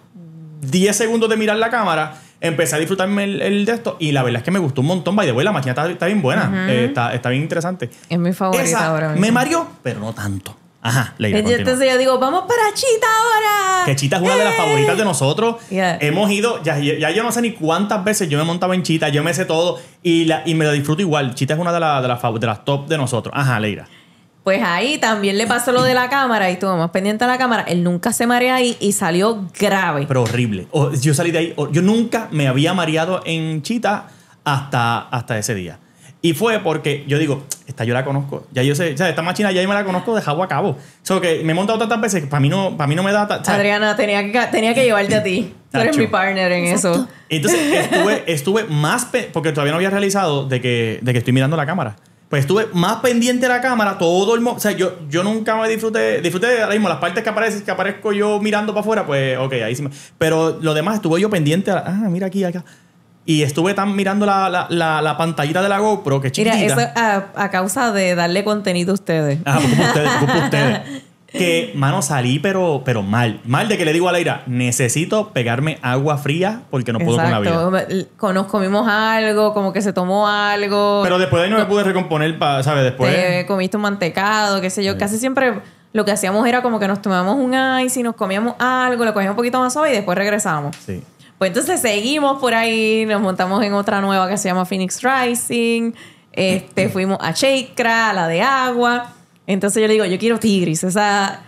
10 segundos de mirar la cámara, empecé a disfrutarme el, el de esto. Y la verdad es que me gustó un montón. By the way, la máquina está, está bien buena. Eh, está, está bien interesante. Es mi favorita Esa ahora mismo. me mareó, pero no tanto. Ajá, Leila, entonces yo digo, vamos para Chita ahora. Que Chita es una de las favoritas de nosotros. Yeah. Hemos ido, ya, ya yo no sé ni cuántas veces yo me he montado en Chita, yo me sé todo y, la, y me lo disfruto igual. Chita es una de, fav- de las top de nosotros. Ajá, Leira. Pues ahí también le pasó lo de la cámara y estuvo más pendiente a la cámara. Él nunca se marea ahí y salió grave. Pero horrible. O- yo salí de ahí, o- yo nunca me había mareado en Chita hasta, hasta ese día. Y fue porque yo digo, esta yo la conozco. Ya yo sé, o sea, esta máquina ya yo me la conozco de jabo a cabo. So que me he montado tantas veces que para mí no, para mí no me da. ta- o sea, Adriana, tenía que, tenía que llevarte a ti. Tú eres Tacho. mi partner en eso. Entonces estuve, estuve más, pe- porque todavía no había realizado de que, de que estoy mirando la cámara. Pues estuve más pendiente de la cámara todo el momento. O sea, yo, yo nunca me disfruté, disfruté ahora mismo las partes que aparecen, que aparezco yo mirando para afuera, pues ok, ahí sí me. Pero lo demás estuve yo pendiente, a- ah, mira aquí, acá. Y estuve tan mirando la, la, la, la pantallita de la GoPro, que chiquitita. Mira, eso es a, a causa de darle contenido a ustedes. Ah, por culpa de ustedes, de ustedes. Que, mano, salí, pero, pero mal. Mal de que le digo a Leira, necesito pegarme agua fría porque no puedo con la vida. Exacto. Nos comimos algo, como que se tomó algo. Pero después de ahí no me pude recomponer, pa- ¿sabes? Después. te comiste un mantecado, qué sé yo. Casi siempre lo que hacíamos era como que nos tomábamos un ice y nos comíamos algo, lo cogíamos un poquito más suave y después regresamos. Sí. Pues entonces seguimos por ahí, nos montamos en otra nueva que se llama Phoenix Rising. Este, fuimos a Shakra, a la de agua. Entonces yo le digo, yo quiero Tigris, esa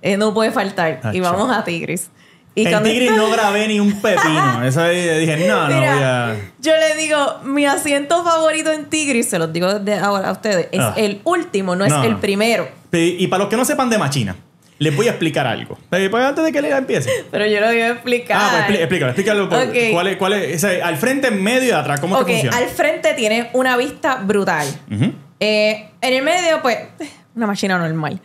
eh, no puede faltar. Y vamos a Tigris. Y en Tigris no grabé ni un pepino. Eso dije, no, no Mira, voy a. Yo le digo, mi asiento favorito en Tigris, se los digo ahora a ustedes, es Ah. el último, no es el primero. Y para los que no sepan de machina, les voy a explicar algo. Eh, pues antes de que Leila empiece. Pero yo lo voy a explicar. Ah, pues explí- explícalo, explícalo. por- Ok. ¿Cuál es, cuál es, o sea, al frente, en medio y atrás, ¿cómo Ok, te funciona? al frente tiene una vista brutal. Eh, en el medio, pues, una máquina normal.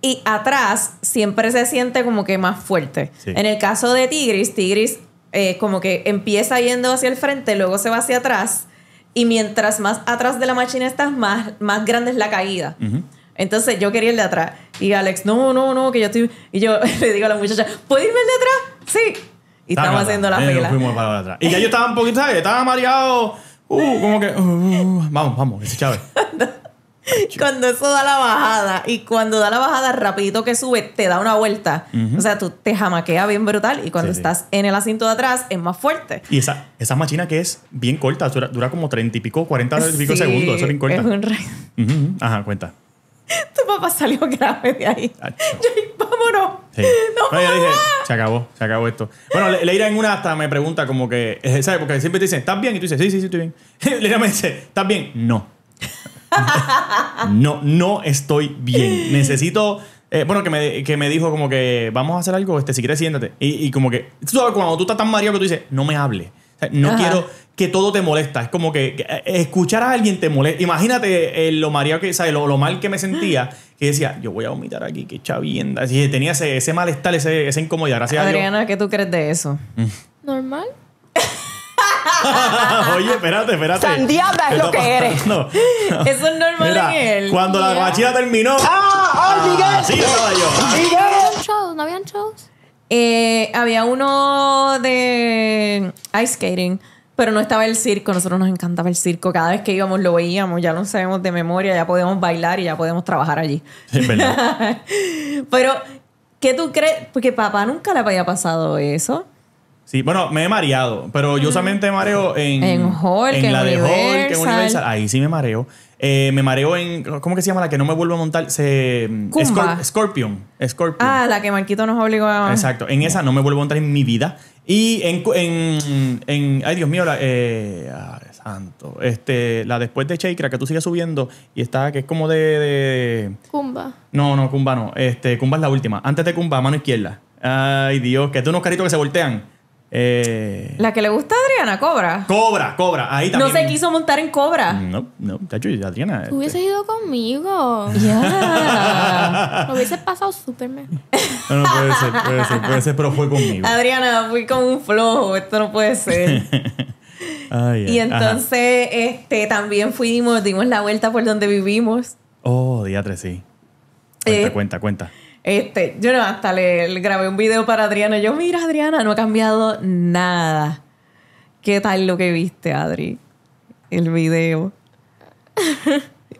y atrás siempre se siente como que más fuerte. Sí. En el caso de Tigris, Tigris eh, como que empieza yendo hacia el frente, luego se va hacia atrás y mientras más atrás de la máquina estás, más, más grande es la caída. Entonces yo quería el de atrás y Alex, no, no, no, que yo estoy... Y yo le digo a la muchacha, ¿puedo irme el de atrás? Sí. Y estamos haciendo la Eh, fila. Y ya yo estaba un poquito, ¿sabes? Estaba mareado. Uh, como que. uh, uh, vamos, vamos, ese Chávez. Cuando eso da la bajada y cuando da la bajada rapidito que sube, te da una vuelta. O sea, tú te jamaqueas bien brutal y cuando Sí, sí. estás en el asiento de atrás es más fuerte. Y esa, esa máquina que es bien corta, dura, dura como 30 y pico, 40 y pico Sí, segundos. Eso es bien corta. es un re- Ujú, ujú. Ajá, cuenta. Tu papá salió grave de ahí. Yo, "Ay, vámonos. Sí. No, No, yo dije, se acabó, se acabó esto. Bueno, Le- Leira en una hasta me pregunta como que, eh, ¿sabes? Porque siempre te dicen, ¿estás bien? Y tú dices, sí, sí, sí, estoy bien. Leira me dice, ¿estás bien? No. no, no estoy bien. Necesito. eh, bueno, que me, que me dijo como que vamos a hacer algo, este, si quieres siéntate. Y, y como que, tú sabes, cuando tú estás tan mareado que tú dices, no me hable. O sea, no Ajá. quiero que todo te molesta. Es como que, que, eh, escuchar a alguien te molesta. Imagínate eh, lo mareado que, ¿sabes? Lo, lo mal que me sentía, que decía, yo voy a vomitar aquí, qué chavienda. Así que tenía ese, ese malestar, ese, esa incomodidad. Gracias Adriana, ¿qué tú crees de eso? Normal. Oye, espérate, espérate. Sandiabra es ¿Qué lo que eres. pasando? Eso es normal Mira, en él. cuando la Ya. machina terminó, así estaba yo. ¿No habían shows? ¿No habían shows? Eh, había uno de ice skating, pero no estaba el circo. Nosotros nos encantaba el circo. Cada vez que íbamos lo veíamos, ya lo sabemos de memoria, ya podemos bailar y ya podemos trabajar allí. Es verdad. pero, ¿qué tú crees? Porque papá nunca le había pasado eso. Sí, bueno, me he mareado, pero yo usualmente mareo en... En Hulk, en la de Hulk, en Universal. Universal. Ahí sí me mareo. Eh, me mareo en... ¿Cómo que se llama la que no me vuelvo a montar? Se, Kumba. Scor- Scorpion. Scorpion. Ah, la que Marquito nos obligó a. Exacto. En esa no me vuelvo a montar en mi vida. Y en... en, en- ay, Dios mío, la... Eh, ay, santo. Este, la después de Shakira, que tú sigues subiendo y está... Que es como de... de- Kumba. no, no, Kumba no. Este, Kumba es la última. Antes de Kumba, mano izquierda. Ay, Dios. Que tú unos caritos que se voltean. Eh, La que le gusta a Adriana, Cobra. Cobra, Cobra. Ahí No también. se quiso montar en Cobra. No, no, tacho, y Adriana. este, Tú hubieses ido conmigo. Ya. Lo hubieses pasado súper mejor. No, no puede ser, puede ser, puede ser, pero fue conmigo. Adriana, fui con un flojo. Esto no puede ser. Ay, ay, Y ajá. entonces, este, también fuimos, dimos la vuelta por donde vivimos. Oh, diatre, sí. Cuenta, Eh, cuenta, cuenta. Este, yo no, hasta le, le grabé un video para Adriana. Yo, mira, Adriana, no ha cambiado nada. ¿Qué tal lo que viste, Adri? El video.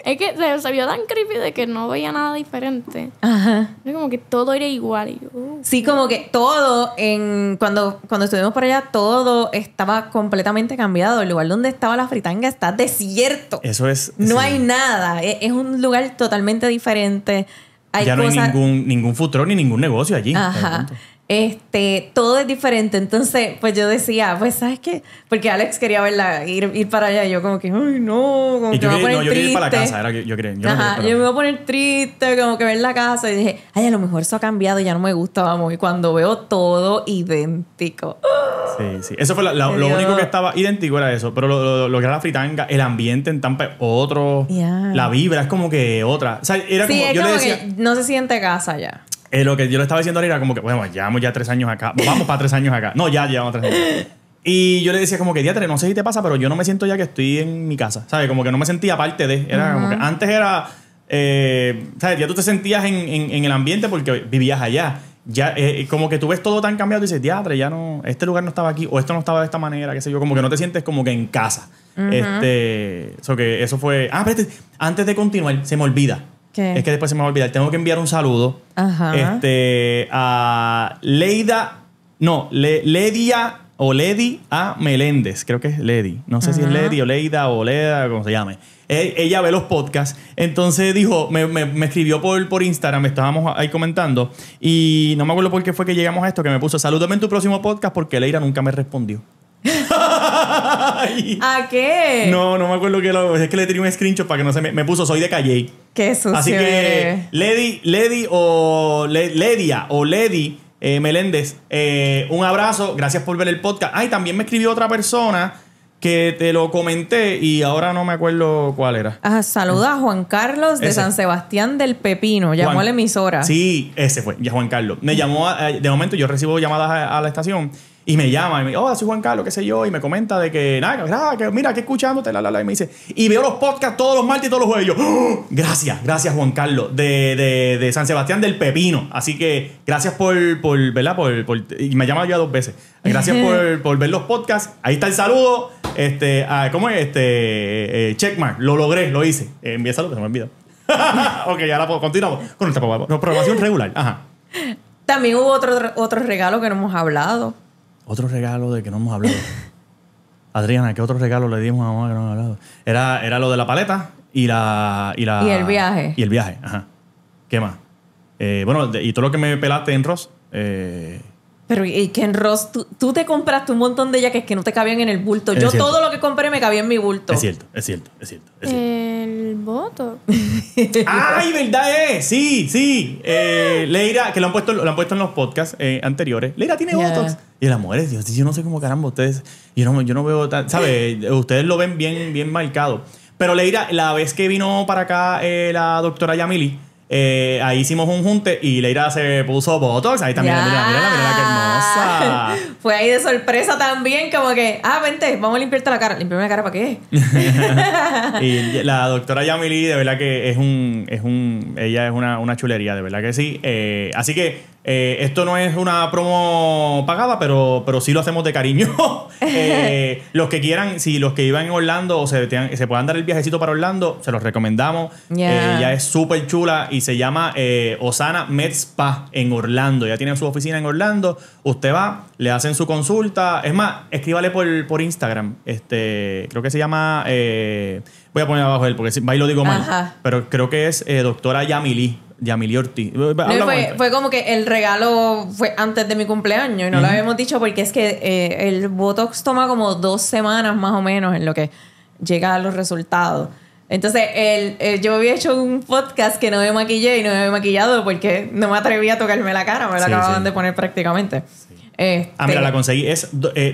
Es que se, se vio tan creepy de que no veía nada diferente. Ajá. Era como que todo era igual. Y yo, uh. Sí, como que todo, en cuando, cuando estuvimos por allá, todo estaba completamente cambiado. El lugar donde estaba la fritanga está desierto. Eso es. No sí. hay nada. Es, es un lugar totalmente diferente. Hay ya no hay ningún, ningún truck ni ningún negocio allí. Ajá. Este, todo es diferente. Entonces, pues yo decía, pues, ¿sabes qué? Porque Alex quería verla, ir, ir para allá. Y yo, como que, ay, no, como Y que yo me voy a poner no, yo quería ir para la triste. casa. Era que yo quería. Yo no Ajá, quería, yo me voy a poner triste, como que ver la casa. Y dije, ay, a lo mejor eso ha cambiado y ya no me gusta, vamos. Y cuando veo todo idéntico. Sí, sí. Eso fue la- la- Me lo único que estaba idéntico era eso. Pero lo, lo- lo que era la fritanga, el ambiente en Tampa, otro. Ya. La vibra es como que otra. O sea, era sí, como. es Yo como le decía. que no se siente casa ya. Eh, lo que yo le estaba diciendo ahora era como que, bueno, llevamos ya tres años acá. Vamos para tres años acá. No, ya llevamos tres años. Y yo le decía como que, diatre, no sé si te pasa, pero yo no me siento ya que estoy en mi casa. ¿Sabes? Como que no me sentía parte de. Era como que antes era. eh, ¿Sabes? Ya tú te sentías en, en- en el ambiente porque vivías allá. Ya, eh, como que tú ves todo tan cambiado y dices, diatre, ya no. Este lugar no estaba aquí o esto no estaba de esta manera, qué sé yo. Como que no te sientes como que en casa. Este. Eso que eso fue. Ah, espérate. Antes de continuar, se me olvida. ¿Qué? Es que después se me va a olvidar. Tengo que enviar un saludo. Ajá. Este, a Leida, no, Le- Ledia o Lady A. Meléndez, creo que es Lady. No sé si es Lady o Leida o Leda, como se llame. E- ella ve los podcasts, entonces dijo, me, me- me escribió por, por Instagram, estábamos ahí comentando, y no me acuerdo por qué fue que llegamos a esto, que me puso, salúdame en tu próximo podcast porque Leida nunca me respondió. ¿A qué? No, no me acuerdo que lo, es que le tiré un screenshot para que no se me, me puso, soy de Calle. Qué sucio Así que. Lady, Lady o Le- Ledia o Lady eh, Meléndez, eh, un abrazo, gracias por ver el podcast. Ay, también me escribió otra persona que te lo comenté y ahora no me acuerdo cuál era. Ah, saluda a Juan Carlos de Ese. San Sebastián del Pepino. Llamó Juan- a la emisora. Sí, ese fue, ya Juan Carlos. Me llamó, a- de momento yo recibo llamadas a, a la estación y me llama y me dice, oh, soy Juan Carlos, qué sé yo, y me comenta de que, nada, que mira, que escuchándote, la, la, la, y me dice, y veo los podcasts todos los martes y todos los jueves. Y yo, "Oh, gracias, gracias Juan Carlos, de, de, de San Sebastián del Pepino. Así que gracias por, por ¿verdad? Por, por- y me llama ya dos veces. Gracias por, por ver los podcasts. Ahí está el saludo. Este, ah, ¿Cómo es? Este, eh, checkmark, lo logré, lo hice. Eh, envié saludos, se me olvidó. ok, ahora puedo- continuamos con nuestra pro- programación regular. Ajá. También hubo otro, otro regalo que no hemos hablado. Otro regalo de que no hemos hablado. Adriana, ¿qué otro regalo le dimos a mamá que no hemos hablado? Era, era lo de la paleta y la, y la. Y el viaje. Y el viaje, ajá. ¿Qué más? Eh, bueno, de- y todo lo que me pelaste en Ross. eh, Pero y que en Ross, tú, tú te compraste un montón de jackets que no te cabían en el bulto. Es Yo cierto. todo lo que compré me cabía en mi bulto. es cierto, es cierto, es cierto. Es cierto. El voto. ¡Ay, verdad es! Sí, sí. Eh, Leira, que lo han puesto, lo han puesto en los podcasts eh, anteriores. Leira tiene Ya. Botox. Y las mujeres, Dios, yo no sé cómo caramba ustedes. Yo no, yo no veo tan. ¿Sabes? ustedes lo ven bien, bien marcado. Pero Leira, la vez que vino para acá eh, la doctora Yamili, eh, ahí hicimos un junte y Leira se puso Botox. Ahí también, mira, mira, mira, qué hermosa. Fue ahí de sorpresa también, como que, ah, vente, vamos a limpiarte la cara. ¿Limpiarme la cara para qué? Y la doctora Yamili, de verdad que es un, es un, ella es una, una chulería, de verdad que sí. Eh, así que eh, esto no es una promo pagada, pero, pero sí lo hacemos de cariño. Eh, los que quieran, si los que iban en Orlando o se, tengan- se puedan dar el viajecito para Orlando, se los recomendamos. Yeah. Eh, es súper chula y se llama Osana Med Spa en Orlando. Ella tiene su oficina en Orlando. Usted va, le hacen su consulta. Es más, escríbale por, por Instagram. Este, creo que se llama. voy a poner abajo él porque si- va y lo digo mal. Ajá. Pero creo que es doctora Yamili. Yamili Ortiz. No, Habla y con fue, como que el regalo fue antes de mi cumpleaños y no lo habíamos dicho porque es que eh, el Botox toma como dos semanas más o menos en lo que llega a los resultados. Entonces, el, el- yo había hecho un podcast que no me maquillé y no me había maquillado porque no me atreví a tocarme la cara, me la Sí, acababan sí. de poner prácticamente. Este, Ah, mira, la conseguí. Es eh,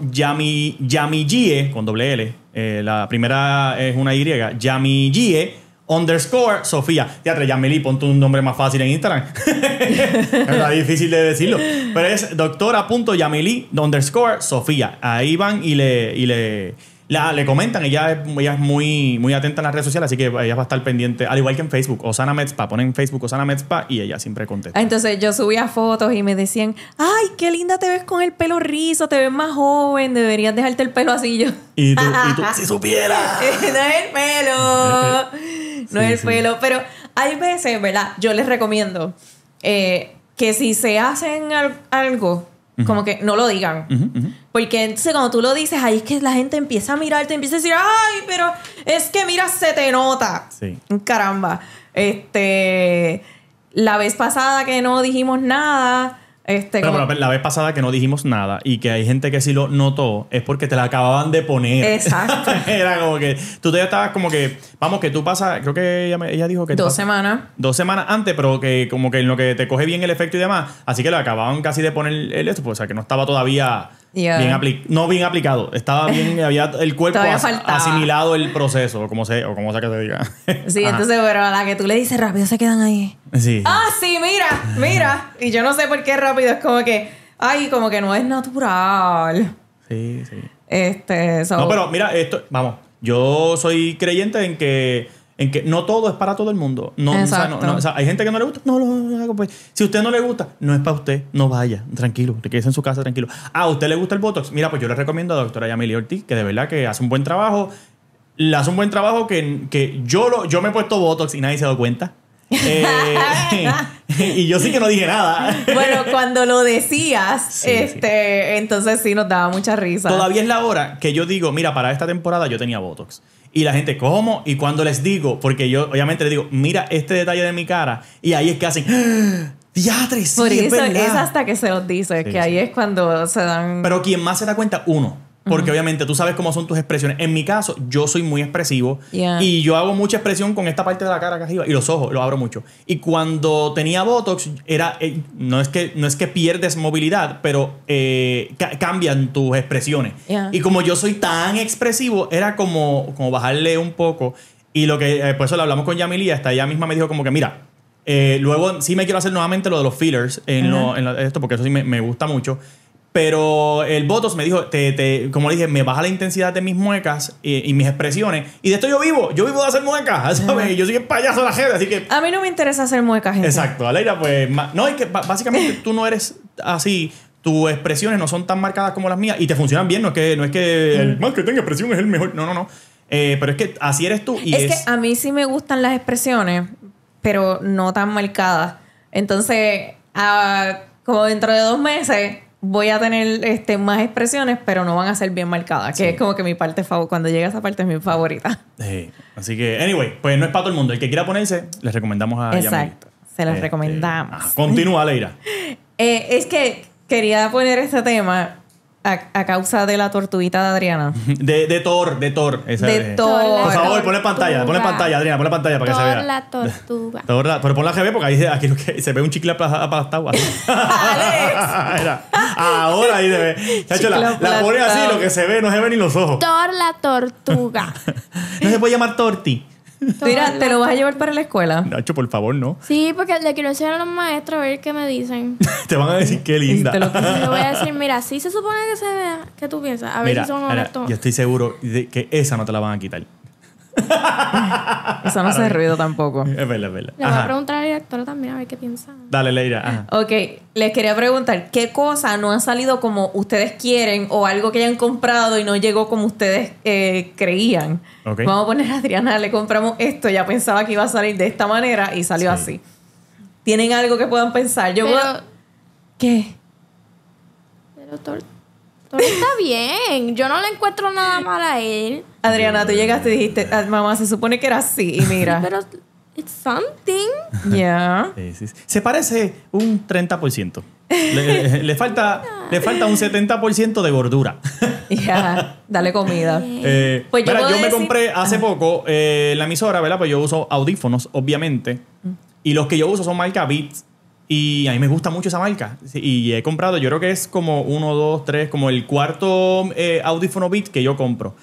dra.yamigie con doble L. Eh, la primera es una Y. Yamigie underscore Sofía. Teatro, Yamili, ponte un nombre más fácil en Instagram. Está difícil de decirlo. Pero es doctora.yamili underscore Sofía. Ahí van y le, y le, la- le comentan. Ella es, ella es muy, muy atenta en las redes sociales, así que ella va a estar pendiente. Al igual que en Facebook, Osana Medspa. Ponen en Facebook Osana Medspa y ella siempre contesta. Entonces yo subía fotos y me decían, ay, qué linda te ves con el pelo rizo, te ves más joven, deberías dejarte el pelo así Yo, Y tú, y tú si supiera. no es el pelo. No Sí, es el sí. pelo. Pero hay veces, ¿verdad? Yo les recomiendo eh, que si se hacen al- algo, como que no lo digan. Porque entonces cuando tú lo dices, ahí es que la gente empieza a mirarte, empieza a decir, ay, pero es que mira, se te nota. Sí. Caramba. Este. La vez pasada que no dijimos nada. Este, Pero, como- pero la vez pasada que no dijimos nada y que hay gente que sí lo notó es porque te la acababan de poner. Exacto. Era como que tú todavía estabas como que, vamos, que tú pasas, creo que ella, dijo que dos semanas. dos semanas antes, pero que como que en lo que te coge bien el efecto y demás. Así que lo acababan casi de poner el esto, pues, o sea, que no estaba todavía Yeah. bien. No bien aplicado. Estaba bien, había el cuerpo Todavía as- faltaba. asimilado el proceso, o como sea, o como sea que se diga. Sí, Ajá. entonces, pero a la que tú le dices rápido se quedan ahí. Sí. Ah, sí, mira, mira. Y yo no sé por qué rápido. Es como que, ay, como que no es natural. Sí, sí. Este, so- No, pero mira, esto, vamos, yo soy creyente en que, en que no todo es para todo el mundo. No, o sea, no- no, o sea, hay gente que no le gusta, no lo pues. Si a usted no le gusta, no es para usted, no vaya, tranquilo, te quedes en su casa tranquilo. Ah, ¿a usted le gusta el Botox? Mira, pues yo le recomiendo a la doctora Yamili Ortiz, que de verdad que hace un buen trabajo. Le hace un buen trabajo que, que yo, lo, yo me he puesto Botox y nadie se ha dado cuenta. Eh, y yo sí que no dije nada. Bueno, cuando lo decías, Sí, este, entonces sí nos daba mucha risa. Todavía es la hora que yo digo, mira, para esta temporada yo tenía Botox. Y la gente, ¿cómo? Y cuando les digo, porque yo obviamente les digo, mira este detalle de mi cara, y ahí es que hacen, ¡Ah! ¡Diatre! Sí, Por es eso verdad". es hasta que se los dice, Sí, que ahí es cuando se dan. Pero quien más se da cuenta, uno. Porque obviamente tú sabes cómo son tus expresiones. En mi caso, yo soy muy expresivo Yeah. y yo hago mucha expresión con esta parte de la cara acá arriba y los ojos, los abro mucho. Y cuando tenía Botox, era, eh, no, es que, no es que pierdes movilidad, pero eh, ca- cambian tus expresiones. Yeah. Y como yo soy tan expresivo, era como, como bajarle un poco. Y lo que, eh, por eso lo hablamos con Yamilia, hasta ella misma me dijo como que, mira, eh, luego sí me quiero hacer nuevamente lo de los fillers en, lo- en lo- esto, porque eso sí me, me gusta mucho. Pero el Botox me dijo, te, te- como le dije, me baja la intensidad de mis muecas y, y mis expresiones. Y de esto yo vivo, yo vivo de hacer muecas, ¿sabes? Yo soy el payaso de la gente, así que... A mí no me interesa hacer muecas, gente. Exacto, Aleira, pues... No, es que básicamente tú no eres así... Tus expresiones no son tan marcadas como las mías y te funcionan bien. No es que, no es que el más que tenga expresión es el mejor. No, no, no. Eh, pero es que así eres tú y es, es... que a mí sí me gustan las expresiones, pero no tan marcadas. Entonces, ah, como dentro de dos meses voy a tener este, más expresiones, pero no van a ser bien marcadas, que es como que mi parte favorita. Cuando llega esa parte es mi favorita. Así que, anyway, pues no es para todo el mundo. El que quiera ponerse, les recomendamos a Exacto. Yamilita. Se los Este, recomendamos. ah, continúa, Leira. Eh, es que quería poner este tema a, a causa de la tortuguita de Adriana. De, de Thor, de Thor. esa De. Thor. Por favor, Tortuga. ponle pantalla, ponle pantalla, Adriana, ponle pantalla para que se Thor vea. la tortuga. Thor la- pero pon la GB porque ahí se- aquí lo que- se ve un chicle apla- aplastado. así. Mira, ahora ahí se ve. Chacho, la, la pone así, lo que se ve, no se ve ni los ojos. Thor la tortuga. No se puede llamar Torti. Mira, ¿te lo vas a llevar para la escuela? Nacho, por favor, no. Sí, porque le quiero enseñar a los maestros a ver qué me dicen. Te van a decir qué linda. te lo- le voy a decir, mira, sí se supone que se vea. ¿Qué tú piensas? A ver Mira, si son honestos. yo estoy seguro de que esa no te la van a quitar. Eso no hace ruido tampoco. Es verdad, es verdad. Le voy a Ajá. preguntar a la directora también a ver qué piensa. Dale, Leira. Ajá. Ok, les quería preguntar, ¿qué cosa no ha salido como ustedes quieren o algo que hayan comprado y no llegó como ustedes eh, creían? Ok. Vamos a poner a Adriana, le compramos esto, ya pensaba que iba a salir de esta manera y salió Sí. así. ¿Tienen algo que puedan pensar? Yo Pero, puedo- ¿Qué? pero Thor, Thor está bien. Yo no le encuentro nada mal a él. Adriana, tú llegaste y dijiste, "Ah, mamá, se supone que era así y mira. Pero it's something. Ya. Sí, sí, sí. Se parece un 30%. Le, le falta, le falta un 70% de gordura. Ya, dale comida. Eh, Pues yo mira, yo, me compré hace poco eh, la emisora, ¿verdad? Pues yo uso audífonos, obviamente. Y los que yo uso son marca Beats. Y a mí me gusta mucho esa marca. Y he comprado, yo creo que es como uno, dos, tres, como el cuarto eh, audífono Beats que yo compro.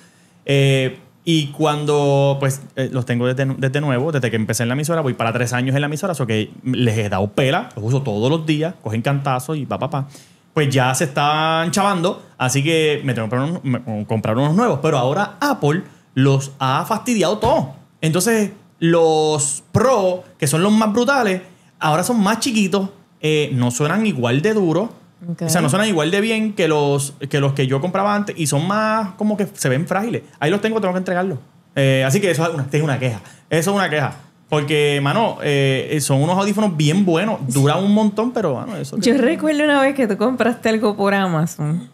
Eh, y cuando pues eh, los tengo desde, desde nuevo, desde que empecé en la emisora, voy para tres años en la emisora, eso que les he dado pela, los uso todos los días, cogen cantazos y pa, pa, pa. Pues ya se están chavando, así que me tengo que comprar unos, comprar unos nuevos. Pero ahora Apple los ha fastidiado todo. Entonces, los Pro, que son los más brutales, ahora son más chiquitos, eh, no suenan igual de duros. O sea, no suenan igual de bien que los, que los que yo compraba antes y son más como que se ven frágiles. Ahí los tengo, tengo que entregarlos. Eh, así que eso es una, es una queja. Eso es una queja. Porque, mano, eh, son unos audífonos bien buenos. Duran un montón, pero, mano, eso... Yo recuerdo una vez que tú compraste algo por Amazon.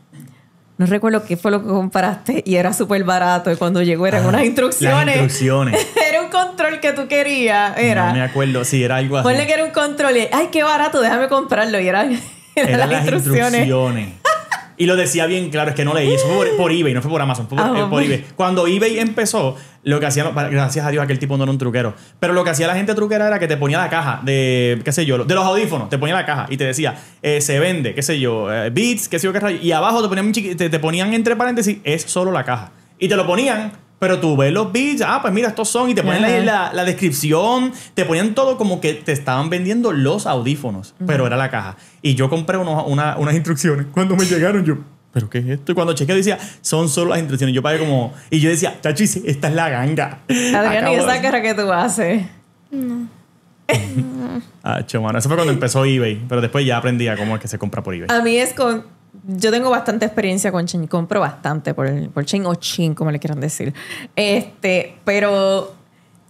No recuerdo qué fue lo que compraste y era súper barato. Y cuando llegó eran Ah, unas Las instrucciones. instrucciones. era un control que tú querías. Era. No me acuerdo. Sí, era algo así. Ponle que era un control. y, Ay, qué barato, déjame comprarlo. Y eran, eran Eran las, instrucciones. Y lo decía bien claro, es que no leí. Eso fue por, por eBay, no fue por Amazon, fue por, Ah, eh, por eBay. Cuando eBay empezó, lo que hacían, gracias a Dios, aquel tipo no era un truquero. Pero lo que hacía la gente truquera era que te ponía la caja de, qué sé yo, de los audífonos, te ponía la caja y te decía, eh, se vende, qué sé yo, eh, Beats, qué sé yo, qué rayo. Y abajo te ponían, te, te ponían entre paréntesis, es solo la caja. Y te lo ponían, pero tú ves los Beats, ah, pues mira, estos son, y te Ajá. la, la- la descripción, te ponían todo como que te estaban vendiendo los audífonos, pero era la caja. Y yo compré unos- una- unas instrucciones. Cuando me llegaron, yo, ¿pero qué es esto? Y cuando chequeé decía, son solo las instrucciones. Yo pagué como, y yo decía, chachis, esta es la ganga. Adriana, y esa de- cara que tú haces. Ah, cho, mano, Eso fue cuando empezó eBay, pero después ya aprendí a cómo es que se compra por eBay. A mí es con. Yo tengo bastante experiencia con Chain. Compro bastante por, por Chain o Chin, como le quieran decir. Este, pero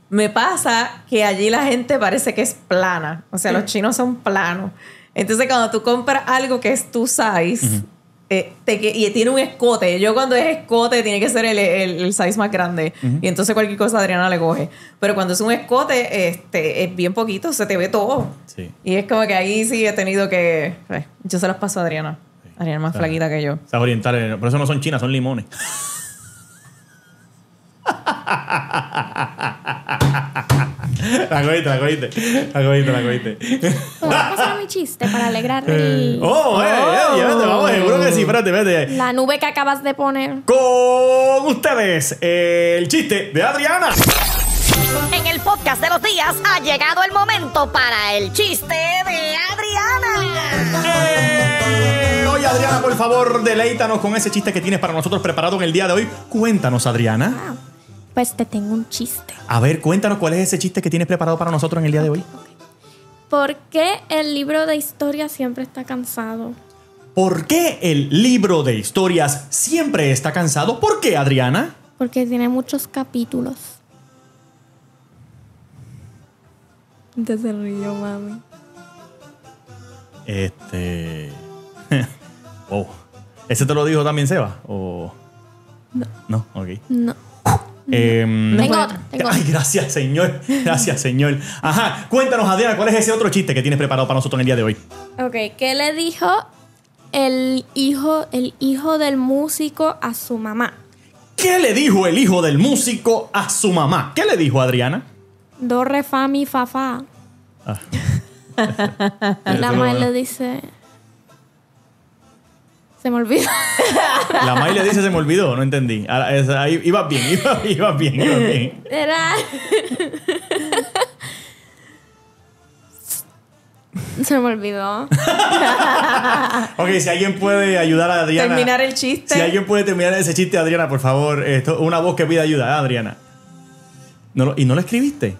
me pasa que allí la gente parece que es plana. O sea, los chinos son planos. Entonces, cuando tú compras algo que es tu size eh, te y tiene un escote, yo cuando es escote tiene que ser el, el- el size más grande. Y entonces cualquier cosa Adriana le coge. Pero cuando es un escote, este, es bien poquito, se te ve todo. Sí. Y es como que ahí sí he tenido que. pues, yo se los paso a Adriana. Adriana es más flaquita que yo. Esas orientales, por eso no son chinas, son limones. la cogiste, la cogiste. La cogiste, la cogiste. ¿Puedo pasar mi chiste para alegrar Eh, el- oh, eh, eh, vamos, seguro que sí, espérate, espérate. la nube que acabas de poner? Con ustedes, el chiste de Adriana. En el podcast de los días ha llegado el momento para el chiste de Adriana. Eh, Adriana, por favor, deleítanos con ese chiste que tienes para nosotros preparado en el día de hoy. Cuéntanos, Adriana. Pues te tengo un chiste. A ver, cuéntanos cuál es ese chiste que tienes preparado para nosotros en el día de hoy. ¿Por qué el libro de historia siempre está cansado? ¿Por qué el libro de historias siempre está cansado? ¿Por qué, Adriana? Porque tiene muchos capítulos. Te se río, mami. Este. Wow. ¿Ese te lo dijo también Seba? ¿O.? No. No, ok. No. Em, Tengo tengo Ay, gracias, señor. Gracias, señor. Ajá. Cuéntanos, Adriana, ¿cuál es ese otro chiste que tienes preparado para nosotros en el día de hoy? Ok, ¿qué le dijo el hijo, el hijo del músico a su mamá? ¿Qué le dijo el hijo del músico a su mamá? ¿Qué le dijo Adriana? Do, re, fa, mi, fa, fa. Ah. Y la madre le dice... Se me olvidó. La May le dice se me olvidó, no entendí. Ahora, es- ahí ibas bien, ibas iba bien, ibas bien. Era... Se me olvidó. Ok, si alguien puede ayudar a Adriana. Terminar el chiste. Si alguien puede terminar ese chiste, Adriana, por favor. Esto, una voz que pida ayuda, ¿eh, Adriana. No lo- ¿Y no lo escribiste?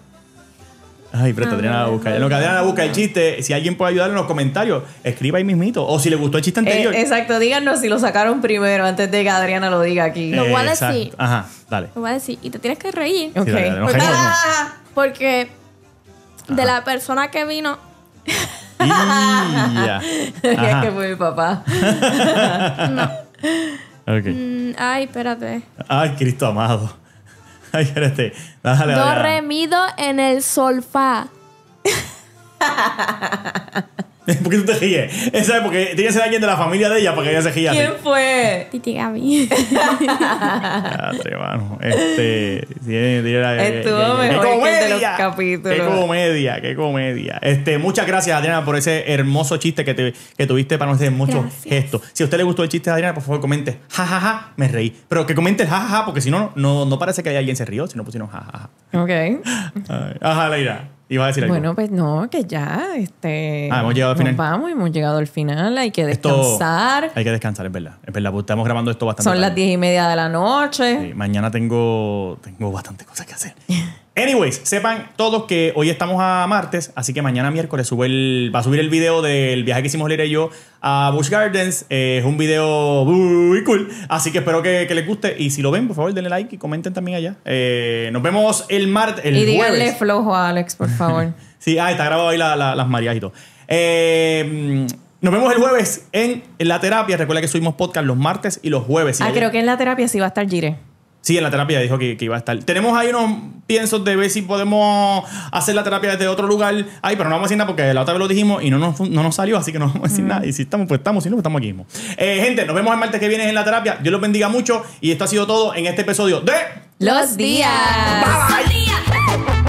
Ay, pero Adriana la no, busca. no, En lo que no. Adriana busca el chiste, si alguien puede ayudar en los comentarios, escriba ahí mismito. O si le gustó el chiste Eh, anterior. exacto, díganos si lo sacaron primero antes de que Adriana lo diga aquí. Lo voy a Exacto. decir. Ajá, dale. Lo voy a decir. Y te tienes que reír. Ok. dale, dale, nos Porque- Ah, de la persona que vino... Y ya. Es que fue mi papá. Ok. mm, ay, espérate. Ay, Cristo amado. Ay, espérate. Dale, Do, Adriana. re, mi, do en el solfa. ¿Por qué tú te ríes? Esa es porque tiene que ser alguien de la familia de ella para que ella se ría así. ¿Quién fue? Titi Gaby. Mano. Este. sí, dirá- Estuvo ¡Qué mejor que el de comedia! los capítulos. ¡Qué comedia! ¡Qué comedia! Este, muchas gracias, Adriana, por ese hermoso chiste que, te- que tuviste para nosotros. Muchos Gracias. gestos. Si a usted le gustó el chiste de Adriana, por favor, comente. Ja, ja, ja, me reí. Pero que comente el ja, ja, ja, porque si no, no, no parece que alguien se rió, si no pusieron ja, ja, ja. Ok. Ajá, Leira. Iba a decir algo. Bueno, pues no, que ya, este. Ah, hemos llegado al nos final. Vamos, hemos llegado al final. Hay que Esto- descansar. Hay que descansar, es verdad. Es verdad, porque estamos grabando esto bastante Son las diez y media de la noche. Sí, mañana tengo, tengo bastante cosas que hacer. Anyways, sepan todos que hoy estamos a martes, así que mañana miércoles sube el, va a subir el video del viaje que hicimos Lira y yo a Busch Gardens. Eh, es un video muy cool, así que espero que, que les guste. Y si lo ven, por favor, denle like y comenten también allá. Eh, nos vemos el martes, el y díganle jueves. flojo a Alex, por favor. Sí, ah, está grabado ahí la- la- las Marías y todo. Eh, nos vemos el jueves en, en la terapia. Recuerda que subimos podcast los martes y los jueves. Si ah, hay- creo que en la terapia sí va a estar Gire. Sí, en la terapia dijo que, que iba a estar. Tenemos ahí unos piensos de ver si podemos hacer la terapia desde otro lugar. Ay, pero no vamos a decir nada porque la otra vez lo dijimos y no nos, no nos salió, así que no vamos a decir nada. Y si estamos, pues estamos, si no, pues estamos aquí mismo. Eh, gente, nos vemos el martes que viene en la terapia. Dios los bendiga mucho. Y esto ha sido todo en este episodio de... Los días. Bye, bye.